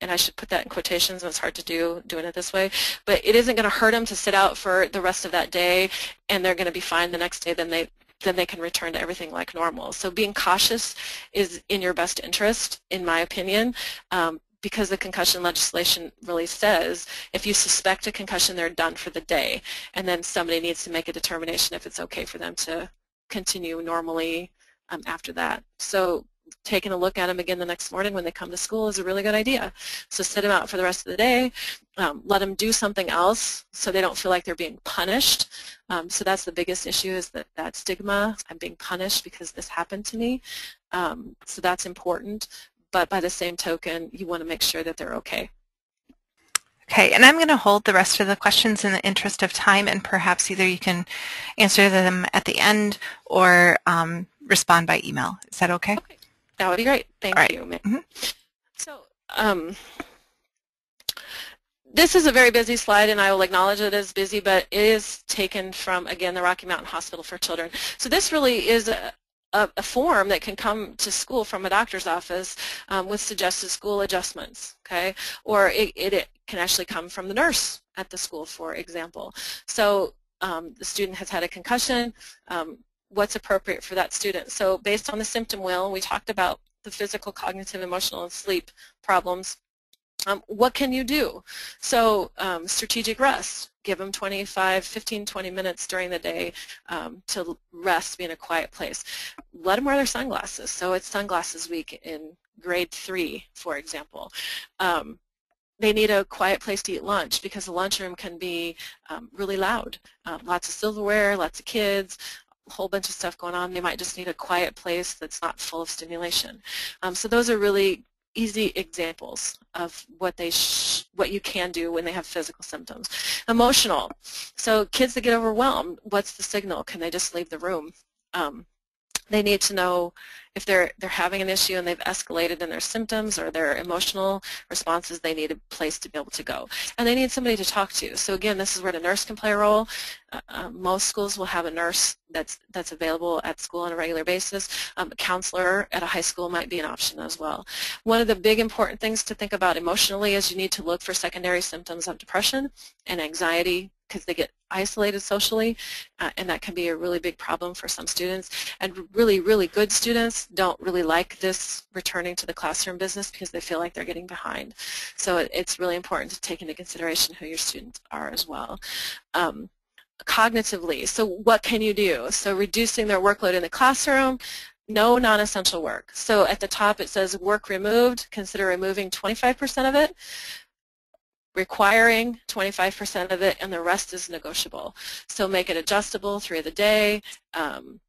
and I should put that in quotations, and it's hard to do doing it this way, but it isn't going to hurt them to sit out for the rest of that day, and they're going to be fine the next day, then they then they can return to everything like normal. So being cautious is in your best interest, in my opinion, um, because the concussion legislation really says if you suspect a concussion, they're done for the day, and then somebody needs to make a determination if it's okay for them to continue normally um, after that. So taking a look at them again the next morning when they come to school is a really good idea. So sit them out for the rest of the day, um, let them do something else so they don't feel like they're being punished. Um, so that's the biggest issue is that, that stigma, I'm being punished because this happened to me. Um, so that's important, but by the same token, you want to make sure that they're okay. Okay, and I'm going to hold the rest of the questions in the interest of time, and perhaps either you can answer them at the end or um, respond by email. Is that okay? okay. That would be great. Thank right. you. Mm -hmm. So um, this is a very busy slide, and I will acknowledge that it is busy, but it is taken from, again, the Rocky Mountain Hospital for Children. So this really is a, a, a form that can come to school from a doctor's office um, with suggested school adjustments, okay? Or it, it, it, can actually come from the nurse at the school, for example. So um, the student has had a concussion, um, what's appropriate for that student. So based on the symptom wheel, we talked about the physical, cognitive, emotional, and sleep problems. Um, what can you do? So um, strategic rest. Give them 25, 15, 20 minutes during the day um, to rest, be in a quiet place. Let them wear their sunglasses. So it's sunglasses week in grade three, for example. Um, they need a quiet place to eat lunch because the lunchroom can be um, really loud. Uh, lots of silverware, lots of kids, whole bunch of stuff going on. They might just need a quiet place that's not full of stimulation. Um, so those are really easy examples of what they what you can do when they have physical symptoms. Emotional. So kids that get overwhelmed, what's the signal? Can they just leave the room? Um, they need to know if they're they're having an issue and they've escalated in their symptoms or their emotional responses, they need a place to be able to go. And they need somebody to talk to. So again, this is where the nurse can play a role. Uh, uh, most schools will have a nurse that's that's available at school on a regular basis. Um, a counselor at a high school might be an option as well. One of the big important things to think about emotionally is you need to look for secondary symptoms of depression and anxiety because they get isolated socially, uh, and that can be a really big problem for some students. And really, really good students don't really like this returning to the classroom business because they feel like they're getting behind. So it, it's really important to take into consideration who your students are as well. Um, cognitively, so what can you do? So reducing their workload in the classroom, no non-essential work. So at the top it says work removed, consider removing 25% of it requiring 25% of it and the rest is negotiable. So make it adjustable through the day um,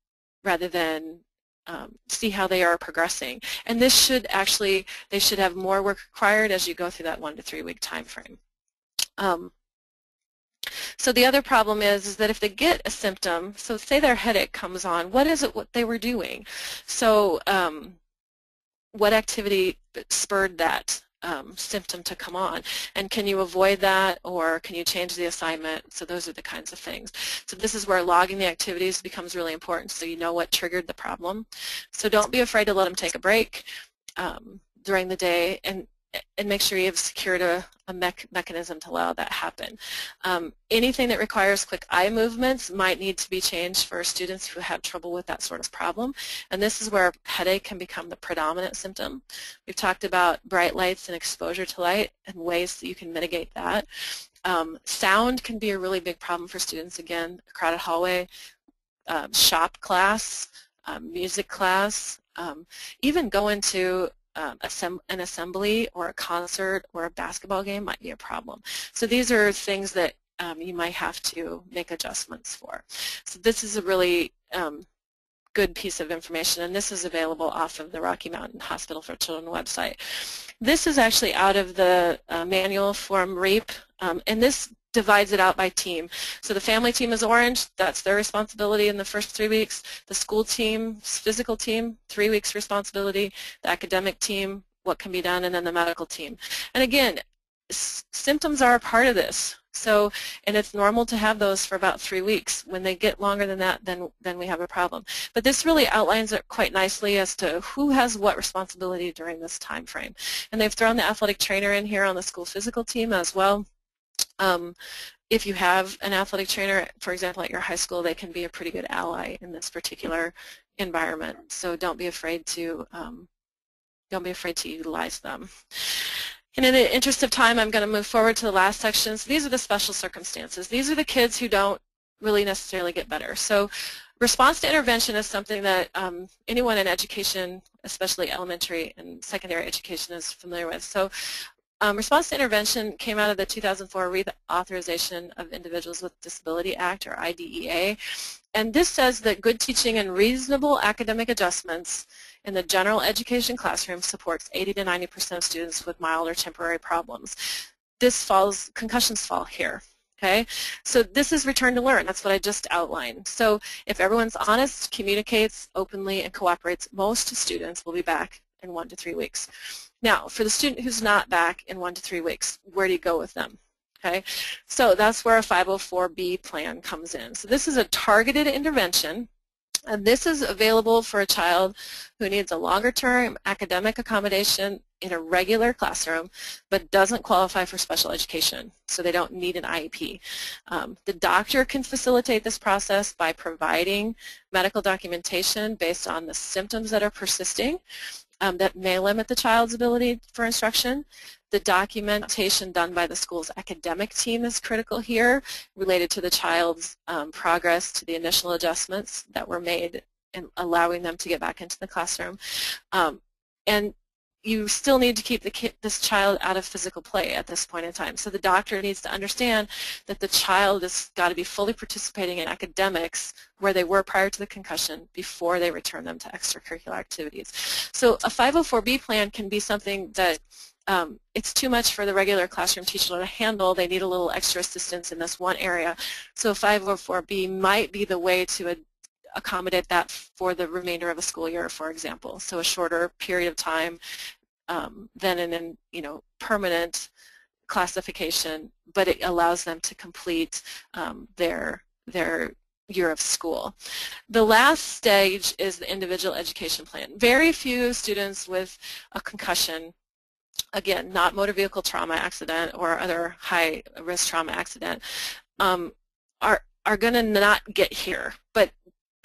rather than um, see how they are progressing. And this should actually, they should have more work required as you go through that one to three week time frame. Um, so the other problem is, is that if they get a symptom, so say their headache comes on, what is it what they were doing? So um, what activity spurred that? Um, symptom to come on. And can you avoid that or can you change the assignment? So those are the kinds of things. So this is where logging the activities becomes really important so you know what triggered the problem. So don't be afraid to let them take a break um, during the day and and make sure you have secured a, a mechanism to allow that happen. Um, anything that requires quick eye movements might need to be changed for students who have trouble with that sort of problem. And this is where headache can become the predominant symptom. We've talked about bright lights and exposure to light and ways that you can mitigate that. Um, sound can be a really big problem for students. Again, a crowded hallway, um, shop class, um, music class, um, even going to um, an assembly or a concert or a basketball game might be a problem. So these are things that um, you might have to make adjustments for. So this is a really um, good piece of information, and this is available off of the Rocky Mountain Hospital for Children website. This is actually out of the uh, manual from REAP, um, and this divides it out by team. So the family team is orange, that's their responsibility in the first three weeks. The school team, physical team, three weeks responsibility. The academic team, what can be done, and then the medical team. And again, symptoms are a part of this. So, and it's normal to have those for about three weeks. When they get longer than that, then, then we have a problem. But this really outlines it quite nicely as to who has what responsibility during this time frame. And they've thrown the athletic trainer in here on the school physical team as well. Um, if you have an athletic trainer, for example, at your high school, they can be a pretty good ally in this particular environment. So don't be afraid to um, don't be afraid to utilize them. And in the interest of time, I'm going to move forward to the last section. So these are the special circumstances. These are the kids who don't really necessarily get better. So response to intervention is something that um, anyone in education, especially elementary and secondary education, is familiar with. So um, response to intervention came out of the 2004 Reauthorization of Individuals with Disability Act, or IDEA. And this says that good teaching and reasonable academic adjustments in the general education classroom supports 80 to 90 percent of students with mild or temporary problems. This falls, concussions fall here. Okay, so this is return to learn. That's what I just outlined. So if everyone's honest, communicates openly, and cooperates, most students will be back in one to three weeks. Now, for the student who's not back in one to three weeks, where do you go with them? Okay, so that's where a 504B plan comes in. So this is a targeted intervention and this is available for a child who needs a longer-term academic accommodation in a regular classroom but doesn't qualify for special education, so they don't need an IEP. Um, the doctor can facilitate this process by providing medical documentation based on the symptoms that are persisting um, that may limit the child's ability for instruction. The documentation done by the school's academic team is critical here related to the child's um, progress to the initial adjustments that were made and allowing them to get back into the classroom. Um, and you still need to keep the this child out of physical play at this point in time. So the doctor needs to understand that the child has got to be fully participating in academics where they were prior to the concussion before they return them to extracurricular activities. So a 504B plan can be something that um, it's too much for the regular classroom teacher to handle. They need a little extra assistance in this one area. So 504B might be the way to accommodate that for the remainder of a school year, for example. So a shorter period of time um, than an you know permanent classification, but it allows them to complete um, their their year of school. The last stage is the individual education plan. Very few students with a concussion, again, not motor vehicle trauma accident or other high risk trauma accident, um, are are going to not get here, but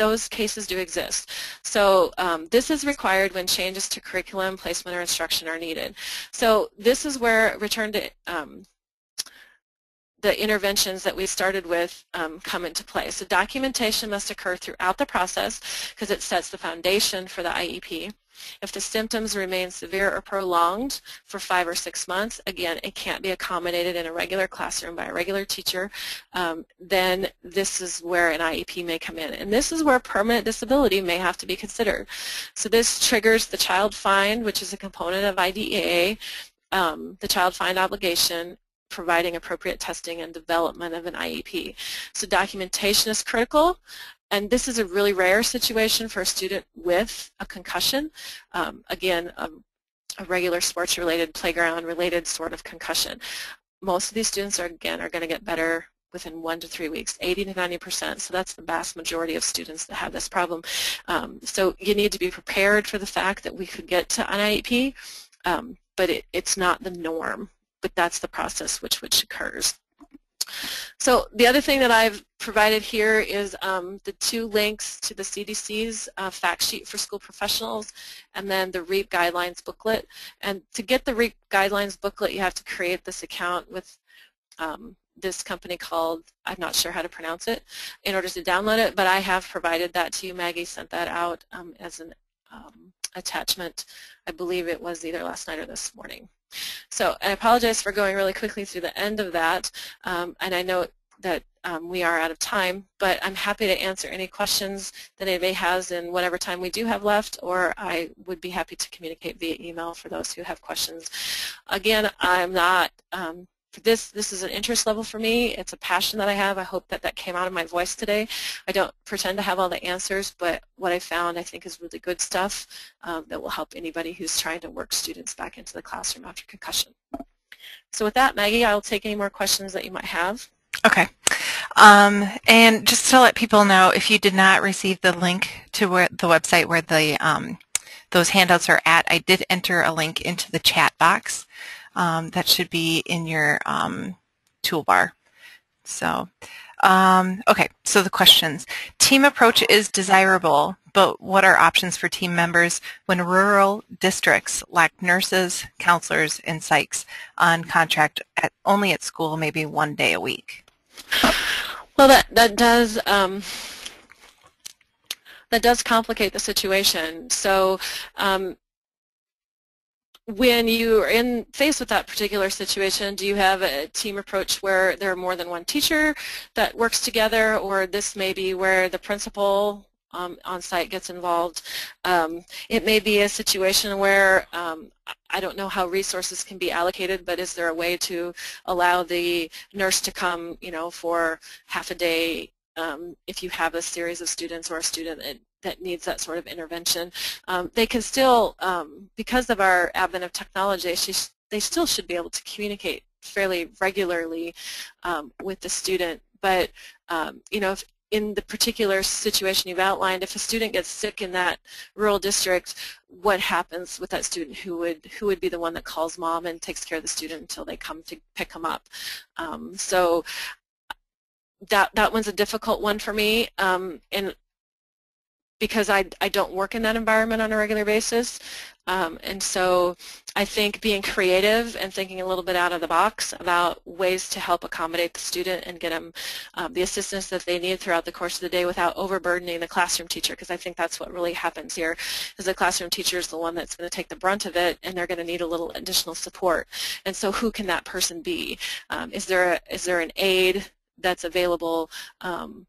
those cases do exist. So um, this is required when changes to curriculum, placement, or instruction are needed. So this is where return to um, the interventions that we started with um, come into play. So documentation must occur throughout the process because it sets the foundation for the IEP. If the symptoms remain severe or prolonged for five or six months, again, it can't be accommodated in a regular classroom by a regular teacher, um, then this is where an IEP may come in. And this is where permanent disability may have to be considered. So this triggers the child find, which is a component of IDEA, um, the child find obligation, providing appropriate testing and development of an IEP. So documentation is critical, and this is a really rare situation for a student with a concussion. Um, again, a, a regular sports-related, playground-related sort of concussion. Most of these students, are again, are going to get better within one to three weeks, 80 to 90 percent. So that's the vast majority of students that have this problem. Um, so you need to be prepared for the fact that we could get to an IEP, um, but it, it's not the norm but that's the process which which occurs. So the other thing that I've provided here is um, the two links to the CDC's uh, fact sheet for school professionals and then the REAP guidelines booklet. And to get the REAP guidelines booklet, you have to create this account with um, this company called, I'm not sure how to pronounce it, in order to download it, but I have provided that to you. Maggie sent that out um, as an um, attachment. I believe it was either last night or this morning. So I apologize for going really quickly through the end of that, um, and I know that um, we are out of time, but I'm happy to answer any questions that anybody has in whatever time we do have left, or I would be happy to communicate via email for those who have questions. Again, I'm not um, this this is an interest level for me. It's a passion that I have. I hope that that came out of my voice today. I don't pretend to have all the answers, but what I found I think is really good stuff um, that will help anybody who's trying to work students back into the classroom after concussion. So with that, Maggie, I'll take any more questions that you might have. Okay. Um, and just to let people know, if you did not receive the link to where, the website where the um, those handouts are at, I did enter a link into the chat box. Um, that should be in your um, toolbar. So, um, okay, so the questions. Team approach is desirable, but what are options for team members when rural districts lack nurses, counselors, and psychs on contract at, only at school maybe one day a week? Well, that, that does um, that does complicate the situation. So um, when you are in faced with that particular situation, do you have a team approach where there are more than one teacher that works together, or this may be where the principal um, on site gets involved. Um, it may be a situation where um, I don't know how resources can be allocated, but is there a way to allow the nurse to come, you know, for half a day um, if you have a series of students or a student that needs that sort of intervention. Um, they can still, um, because of our advent of technology, they still should be able to communicate fairly regularly um, with the student. But, um, you know, if in the particular situation you've outlined, if a student gets sick in that rural district, what happens with that student? Who would who would be the one that calls mom and takes care of the student until they come to pick them up? Um, so that that one's a difficult one for me, um, and because I, I don't work in that environment on a regular basis. Um, and so I think being creative and thinking a little bit out of the box about ways to help accommodate the student and get them um, the assistance that they need throughout the course of the day without overburdening the classroom teacher because I think that's what really happens here is the classroom teacher is the one that's going to take the brunt of it and they're going to need a little additional support. And so who can that person be? Um, is, there a, is there an aide that's available um,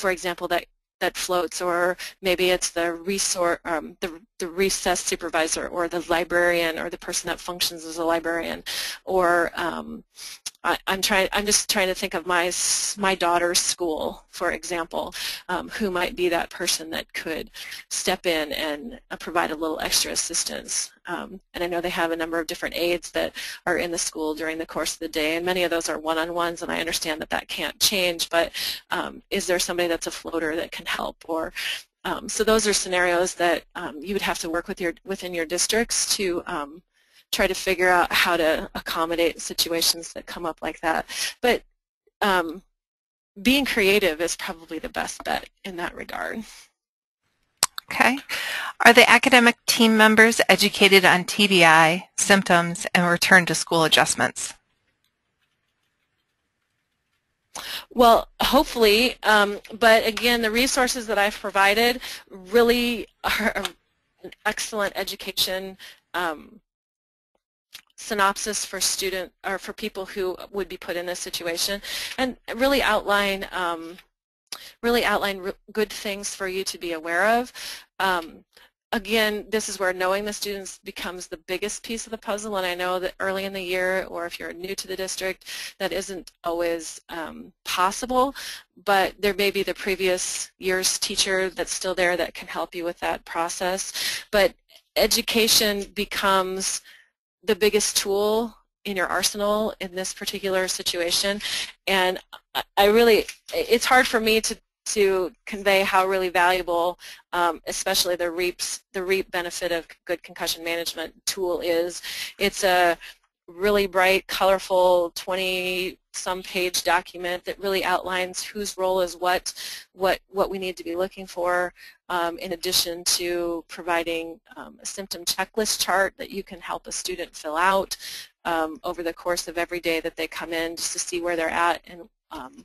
for example, that that floats, or maybe it's the resource, um, the, the recess supervisor, or the librarian, or the person that functions as a librarian, or um, I, am trying. I'm just trying to think of my my daughter's school, for example, um, who might be that person that could step in and uh, provide a little extra assistance. Um, and I know they have a number of different aides that are in the school during the course of the day, and many of those are one-on-ones, and I understand that that can't change. But um, is there somebody that's a floater that can help, or um, so those are scenarios that um, you would have to work with your within your districts to um, try to figure out how to accommodate situations that come up like that. But um, being creative is probably the best bet in that regard. Okay. Are the academic team members educated on TBI, symptoms, and return to school adjustments? Well, hopefully, um, but again, the resources that I've provided really are an excellent education um, synopsis for student or for people who would be put in this situation and really outline um, really outline good things for you to be aware of. Um, again, this is where knowing the students becomes the biggest piece of the puzzle, and I know that early in the year, or if you're new to the district, that isn't always um, possible, but there may be the previous year's teacher that's still there that can help you with that process. But education becomes the biggest tool in your arsenal in this particular situation. And I really, it's hard for me to, to convey how really valuable, um, especially the REAPs, the REAP benefit of good concussion management tool is. It's a really bright, colorful 20 some page document that really outlines whose role is what, what, what we need to be looking for, um, in addition to providing um, a symptom checklist chart that you can help a student fill out um, over the course of every day that they come in just to see where they're at and um,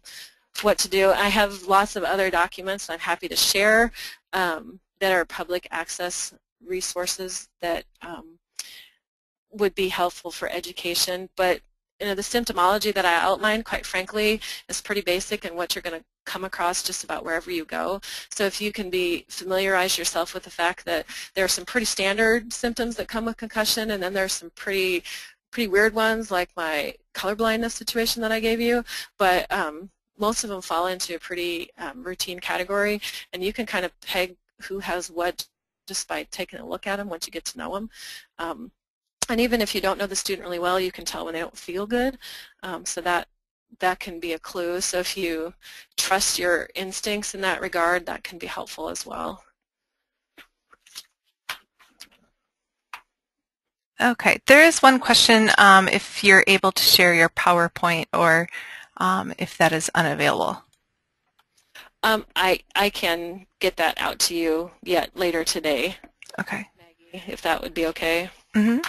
what to do. I have lots of other documents I'm happy to share um, that are public access resources that um, would be helpful for education, but you know, the symptomology that I outlined, quite frankly, is pretty basic and what you're going to come across just about wherever you go. So if you can be familiarize yourself with the fact that there are some pretty standard symptoms that come with concussion and then there's some pretty pretty weird ones like my colorblindness situation that I gave you, but um, most of them fall into a pretty um, routine category and you can kind of peg who has what just by taking a look at them once you get to know them. Um, and even if you don't know the student really well, you can tell when they don't feel good. Um, so that that can be a clue. So if you trust your instincts in that regard, that can be helpful as well. Okay, there is one question um, if you're able to share your PowerPoint or um, if that is unavailable. Um, I, I can get that out to you yet later today. Okay. Maggie, if that would be okay. Mm-hmm.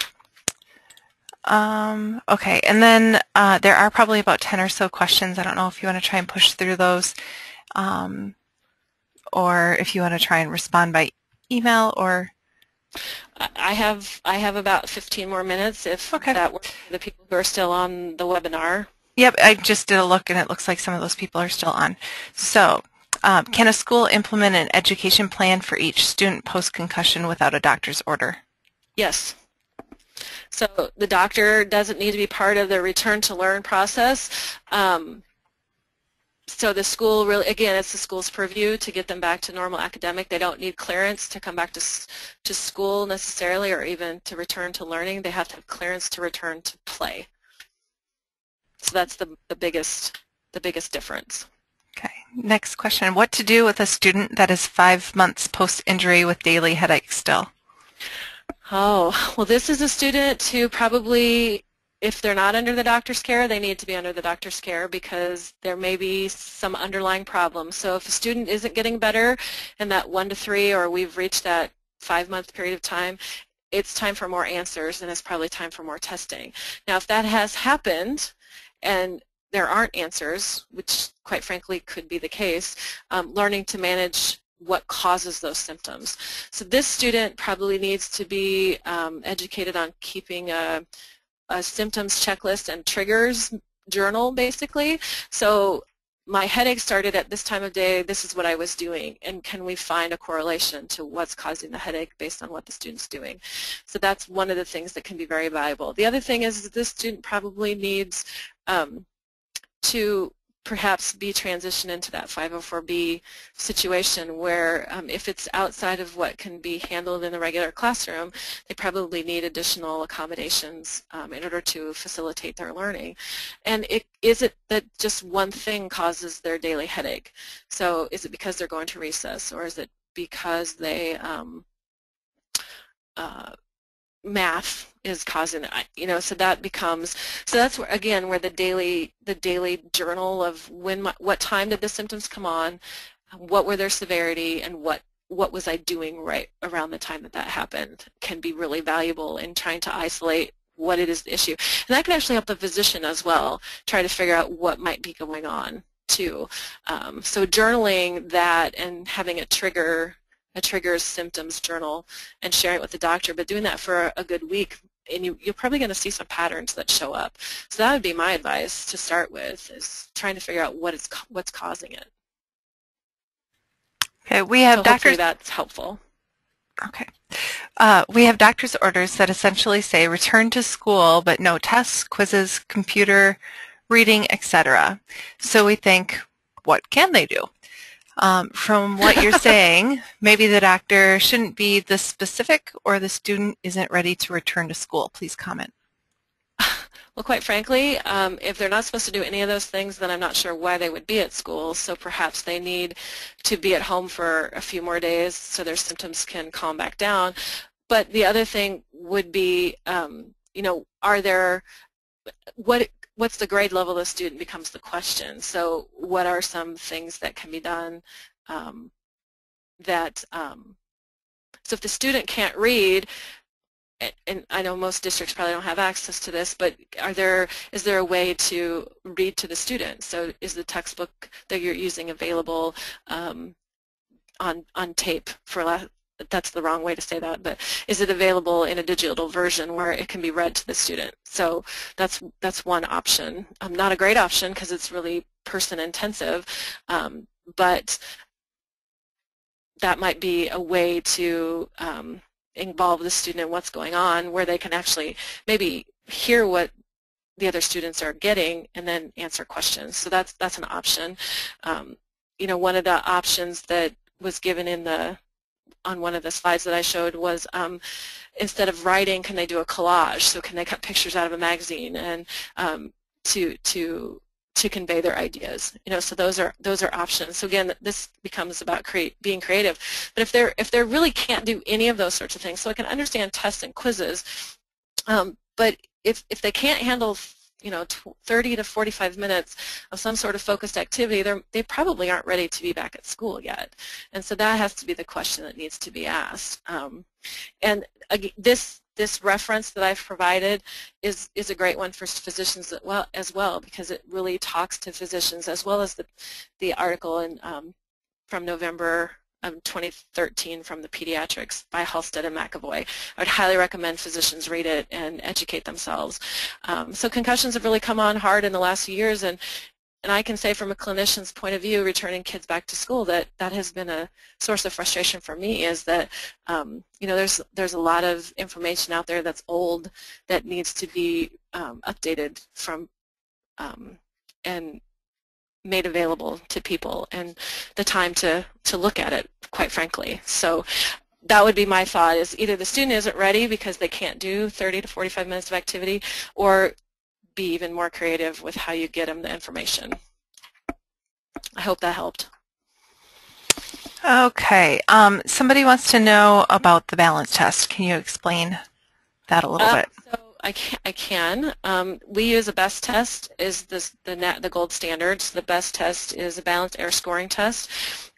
Um, okay, and then uh, there are probably about 10 or so questions. I don't know if you want to try and push through those um, or if you want to try and respond by email or... I have I have about 15 more minutes if okay. that works for the people who are still on the webinar. Yep, I just did a look and it looks like some of those people are still on. So, um, can a school implement an education plan for each student post-concussion without a doctor's order? Yes. So the doctor doesn't need to be part of the return to learn process. Um, so the school really, again, it's the school's purview to get them back to normal academic. They don't need clearance to come back to, to school necessarily or even to return to learning. They have to have clearance to return to play. So that's the, the biggest the biggest difference. Okay, next question. What to do with a student that is five months post-injury with daily headaches still? Oh, well this is a student who probably, if they're not under the doctor's care, they need to be under the doctor's care because there may be some underlying problem. So if a student isn't getting better in that one to three or we've reached that five month period of time, it's time for more answers and it's probably time for more testing. Now if that has happened and there aren't answers, which quite frankly could be the case, um, learning to manage what causes those symptoms. So this student probably needs to be um, educated on keeping a, a, symptoms checklist and triggers journal basically. So my headache started at this time of day, this is what I was doing, and can we find a correlation to what's causing the headache based on what the student's doing. So that's one of the things that can be very valuable. The other thing is this student probably needs um, to perhaps be transitioned into that 504B situation where um, if it's outside of what can be handled in the regular classroom, they probably need additional accommodations um, in order to facilitate their learning. And it, is it that just one thing causes their daily headache? So is it because they're going to recess or is it because they um, uh, math is causing it, you know, so that becomes, so that's where, again, where the daily, the daily journal of when, my, what time did the symptoms come on, what were their severity, and what, what was I doing right around the time that that happened can be really valuable in trying to isolate what it is the issue. And that can actually help the physician as well try to figure out what might be going on too. Um, so journaling that and having a trigger a triggers symptoms journal and sharing it with the doctor, but doing that for a good week and you, are probably going to see some patterns that show up. So that would be my advice to start with, is trying to figure out what is what's causing it. Okay, we have so doctors. that's helpful. Okay. Uh, we have doctor's orders that essentially say return to school, but no tests, quizzes, computer, reading, etc. So we think, what can they do? Um, from what you're saying, maybe the doctor shouldn't be this specific or the student isn't ready to return to school. Please comment. Well, quite frankly, um, if they're not supposed to do any of those things, then I'm not sure why they would be at school. So perhaps they need to be at home for a few more days so their symptoms can calm back down. But the other thing would be, um, you know, are there, what what's the grade level of the student becomes the question. So what are some things that can be done um, that, um, so if the student can't read, and I know most districts probably don't have access to this, but are there is there a way to read to the student? So is the textbook that you're using available um, on on tape, for that's the wrong way to say that, but is it available in a digital version where it can be read to the student? So that's that's one option. Um, not a great option because it's really person intensive, um, but that might be a way to um, involve the student in what's going on where they can actually maybe hear what the other students are getting and then answer questions. So that's that's an option. Um, you know, one of the options that was given in the on one of the slides that I showed was um, instead of writing, can they do a collage? So can they cut pictures out of a magazine and um, to to to convey their ideas. You know, so those are those are options. So again, this becomes about create, being creative. But if they're if they really can't do any of those sorts of things, so I can understand tests and quizzes, um, but if if they can't handle you know 30 to 45 minutes of some sort of focused activity, they they probably aren't ready to be back at school yet. And so that has to be the question that needs to be asked. Um, and again, this this reference that I've provided is, is a great one for physicians as well, as well because it really talks to physicians as well as the, the article in, um, from November of 2013 from the Pediatrics by Halstead and McAvoy. I would highly recommend physicians read it and educate themselves. Um, so concussions have really come on hard in the last few years and and I can say from a clinician's point of view, returning kids back to school, that that has been a source of frustration for me is that, um, you know, there's, there's a lot of information out there that's old that needs to be um, updated from um, and made available to people and the time to, to look at it, quite frankly. So that would be my thought is either the student isn't ready because they can't do 30 to 45 minutes of activity or be even more creative with how you get them the information. I hope that helped. Okay. Um, somebody wants to know about the balance test. Can you explain that a little uh, bit? So I can. I can. Um, we use a BESS test is this, the net, the gold standard. So the BESS test is a balance error scoring test.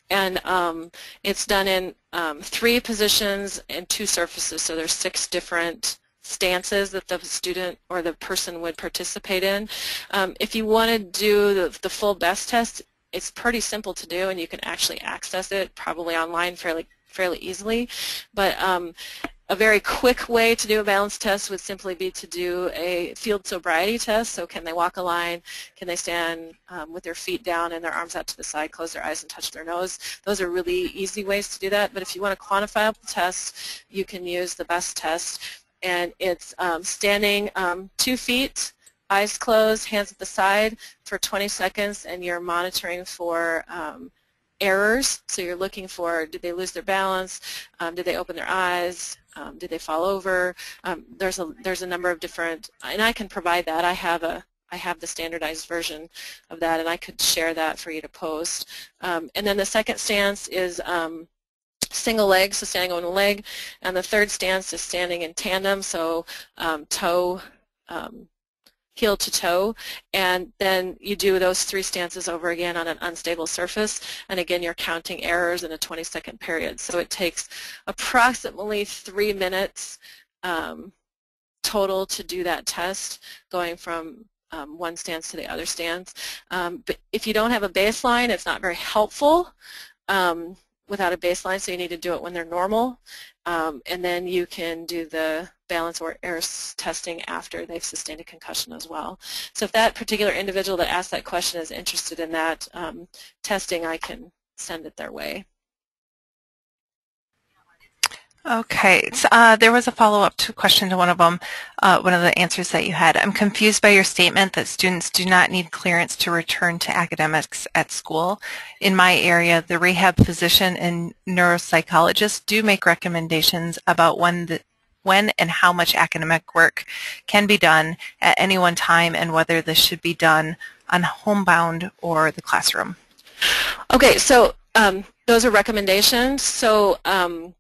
And um, it's done in um, three positions and two surfaces. So there's six different stances that the student or the person would participate in. Um, if you want to do the, the full BESS test, it's pretty simple to do and you can actually access it probably online fairly fairly easily. But um, a very quick way to do a balance test would simply be to do a field sobriety test. So can they walk a line? Can they stand um, with their feet down and their arms out to the side, close their eyes and touch their nose? Those are really easy ways to do that. But if you want a quantifiable test, you can use the BESS test and it's um, standing um, two feet, eyes closed, hands at the side for 20 seconds, and you're monitoring for um, errors. So you're looking for did they lose their balance, um, did they open their eyes, um, did they fall over. Um, there's a there's a number of different, and I can provide that. I have a I have the standardized version of that, and I could share that for you to post. and then the second stance is single leg, so standing on a leg, and the third stance is standing in tandem, so um, toe, um, heel to toe, and then you do those three stances over again on an unstable surface, and again you're counting errors in a 20-second period. So it takes approximately three minutes um, total to do that test, going from um, one stance to the other stance. Um, but if you don't have a baseline, it's not very helpful. Um, without a baseline, so you need to do it when they're normal. Um, and then you can do the balance or error testing after they've sustained a concussion as well. So if that particular individual that asked that question is interested in that um, testing, I can send it their way. Okay, so, uh, there was a follow-up to question to one of them, uh, one of the answers that you had. I'm confused by your statement that students do not need clearance to return to academics at school. In my area, the rehab physician and neuropsychologist do make recommendations about when the when and how much academic work can be done at any one time and whether this should be done on homebound or the classroom. Okay, so um, those are recommendations. So um,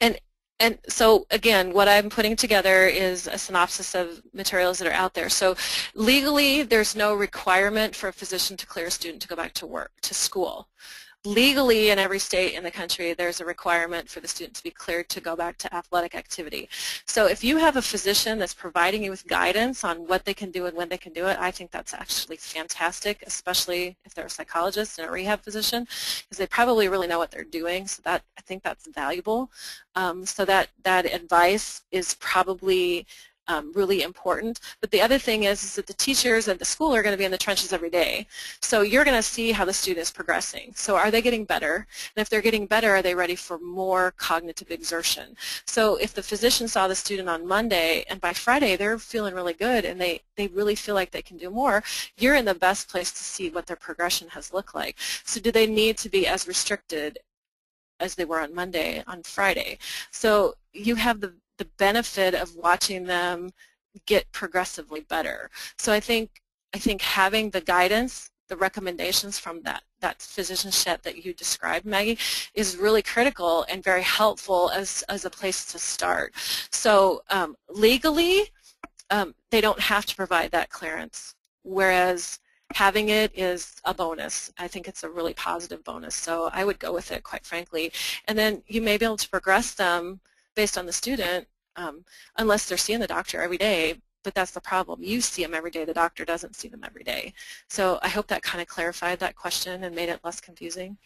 and and so again, what I'm putting together is a synopsis of materials that are out there. So legally, there's no requirement for a physician to clear a student to go back to work, to school. Legally in every state in the country there's a requirement for the student to be cleared to go back to athletic activity. So if you have a physician that's providing you with guidance on what they can do and when they can do it, I think that's actually fantastic, especially if they're a psychologist and a rehab physician, because they probably really know what they're doing. So that I think that's valuable. Um, so that that advice is probably um, really important. But the other thing is, is that the teachers at the school are going to be in the trenches every day. So you're going to see how the student is progressing. So are they getting better? And if they're getting better, are they ready for more cognitive exertion? So if the physician saw the student on Monday and by Friday they're feeling really good and they, they really feel like they can do more, you're in the best place to see what their progression has looked like. So do they need to be as restricted as they were on Monday, on Friday. So you have the the benefit of watching them get progressively better. So I think I think having the guidance, the recommendations from that that physician set that you described, Maggie, is really critical and very helpful as as a place to start. So um, legally, um, they don't have to provide that clearance, whereas having it is a bonus. I think it's a really positive bonus. So I would go with it, quite frankly. And then you may be able to progress them based on the student um, unless they're seeing the doctor every day, but that's the problem. You see them every day, the doctor doesn't see them every day. So I hope that kind of clarified that question and made it less confusing.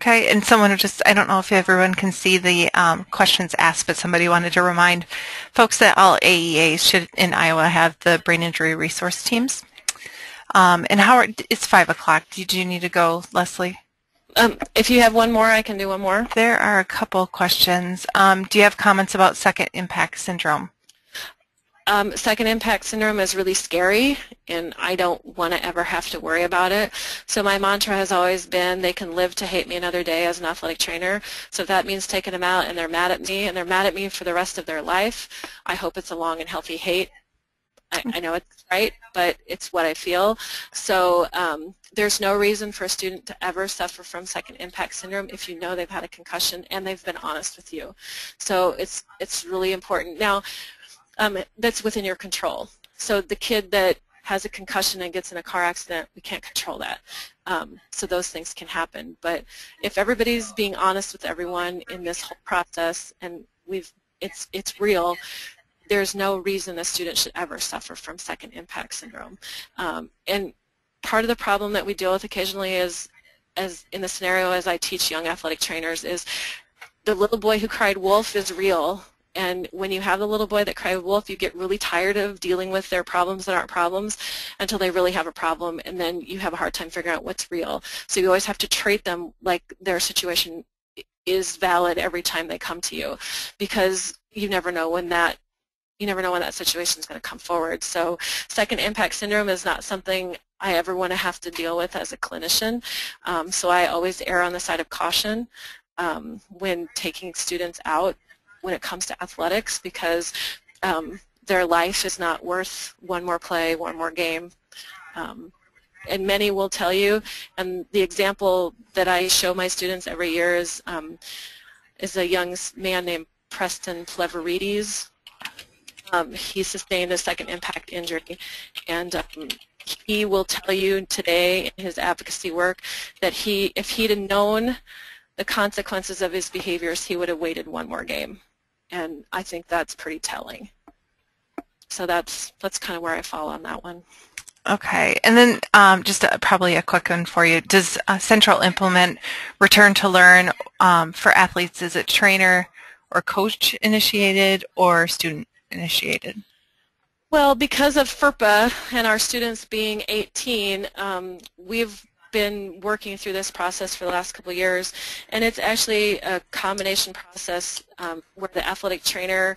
Okay, and someone just, I don't know if everyone can see the um, questions asked, but somebody wanted to remind folks that all AEAs should in Iowa have the brain injury resource teams. Um, and Howard, it's 5 o'clock. Did you need to go, Leslie? Um, if you have one more, I can do one more. There are a couple questions. Um, do you have comments about second impact syndrome? Um, second impact syndrome is really scary and I don't want to ever have to worry about it. So my mantra has always been they can live to hate me another day as an athletic trainer. So if that means taking them out and they're mad at me and they're mad at me for the rest of their life, I hope it's a long and healthy hate. I, I know it's right, but it's what I feel. So um, there's no reason for a student to ever suffer from second impact syndrome if you know they've had a concussion and they've been honest with you. So it's it's really important. Now, um, that's within your control. So the kid that has a concussion and gets in a car accident, we can't control that. Um, so those things can happen. But if everybody's being honest with everyone in this whole process and we've it's it's real, there's no reason a student should ever suffer from second impact syndrome. Um, and part of the problem that we deal with occasionally is, as in the scenario as I teach young athletic trainers, is the little boy who cried wolf is real. And when you have the little boy that cried wolf, you get really tired of dealing with their problems that aren't problems until they really have a problem, and then you have a hard time figuring out what's real. So you always have to treat them like their situation is valid every time they come to you because you never know when that you never know when that situation is going to come forward. So second impact syndrome is not something I ever want to have to deal with as a clinician. Um, so I always err on the side of caution um, when taking students out when it comes to athletics because um, their life is not worth one more play, one more game. Um, and many will tell you, and the example that I show my students every year is, um, is a young man named Preston Plevretes. Um, he sustained a second impact injury, and um, he will tell you today in his advocacy work that he, if he'd have known the consequences of his behaviors, he would have waited one more game. And I think that's pretty telling. So that's that's kind of where I fall on that one. Okay, and then um, just a, probably a quick one for you. Does uh, Central implement Return to Learn um, for athletes? Is it trainer or coach initiated or student initiated? Well, because of FERPA and our students being 18, um, we've been working through this process for the last couple of years, and it's actually a combination process um, where the athletic trainer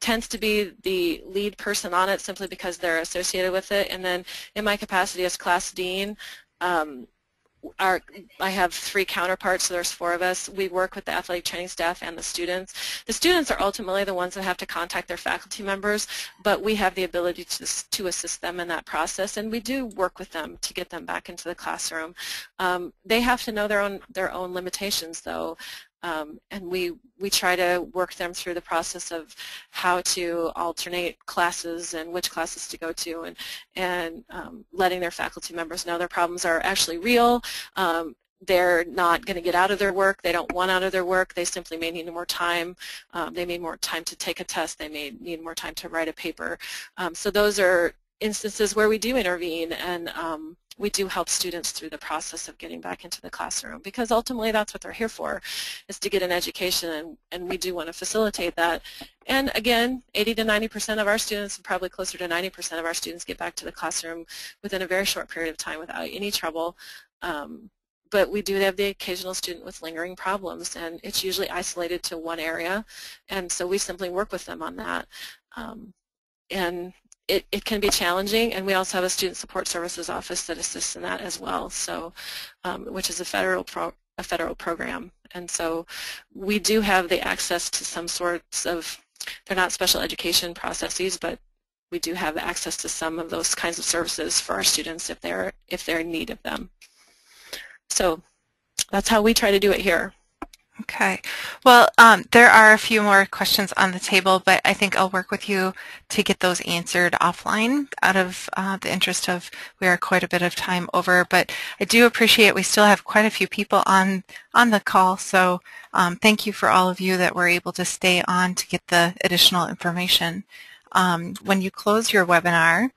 tends to be the lead person on it simply because they're associated with it, and then in my capacity as class dean, um, our, I have three counterparts, so there's four of us. We work with the athletic training staff and the students. The students are ultimately the ones that have to contact their faculty members, but we have the ability to, to assist them in that process, and we do work with them to get them back into the classroom. Um, they have to know their own, their own limitations, though. Um, and we, we try to work them through the process of how to alternate classes and which classes to go to and, and um, letting their faculty members know their problems are actually real. Um, they're not going to get out of their work. They don't want out of their work. They simply may need more time. Um, they need more time to take a test. They may need more time to write a paper. Um, so those are instances where we do intervene and um, we do help students through the process of getting back into the classroom because ultimately that's what they're here for is to get an education and, and we do want to facilitate that. And again, 80 to 90% of our students, and probably closer to 90% of our students get back to the classroom within a very short period of time without any trouble. Um, but we do have the occasional student with lingering problems and it's usually isolated to one area and so we simply work with them on that. Um, and it, it can be challenging, and we also have a student support services office that assists in that as well, so um, which is a federal pro, a federal program. And so we do have the access to some sorts of, they're not special education processes, but we do have access to some of those kinds of services for our students if they're if they're in need of them. So that's how we try to do it here. Okay. Well, um, there are a few more questions on the table, but I think I'll work with you to get those answered offline out of uh, the interest of we are quite a bit of time over. But I do appreciate we still have quite a few people on on the call, so um, thank you for all of you that were able to stay on to get the additional information. Um, when you close your webinar,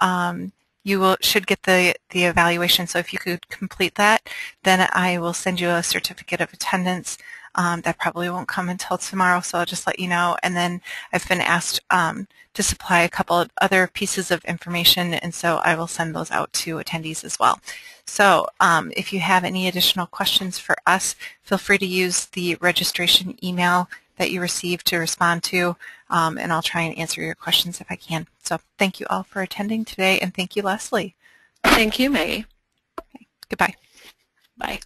um, you will should get the, the evaluation. So if you could complete that, then I will send you a certificate of attendance. Um, that probably won't come until tomorrow, so I'll just let you know. And then I've been asked um, to supply a couple of other pieces of information, and so I will send those out to attendees as well. So um, if you have any additional questions for us, feel free to use the registration email that you received to respond to, um, and I'll try and answer your questions if I can. So thank you all for attending today, and thank you, Leslie. Thank you, Maggie. Okay. Goodbye. Bye.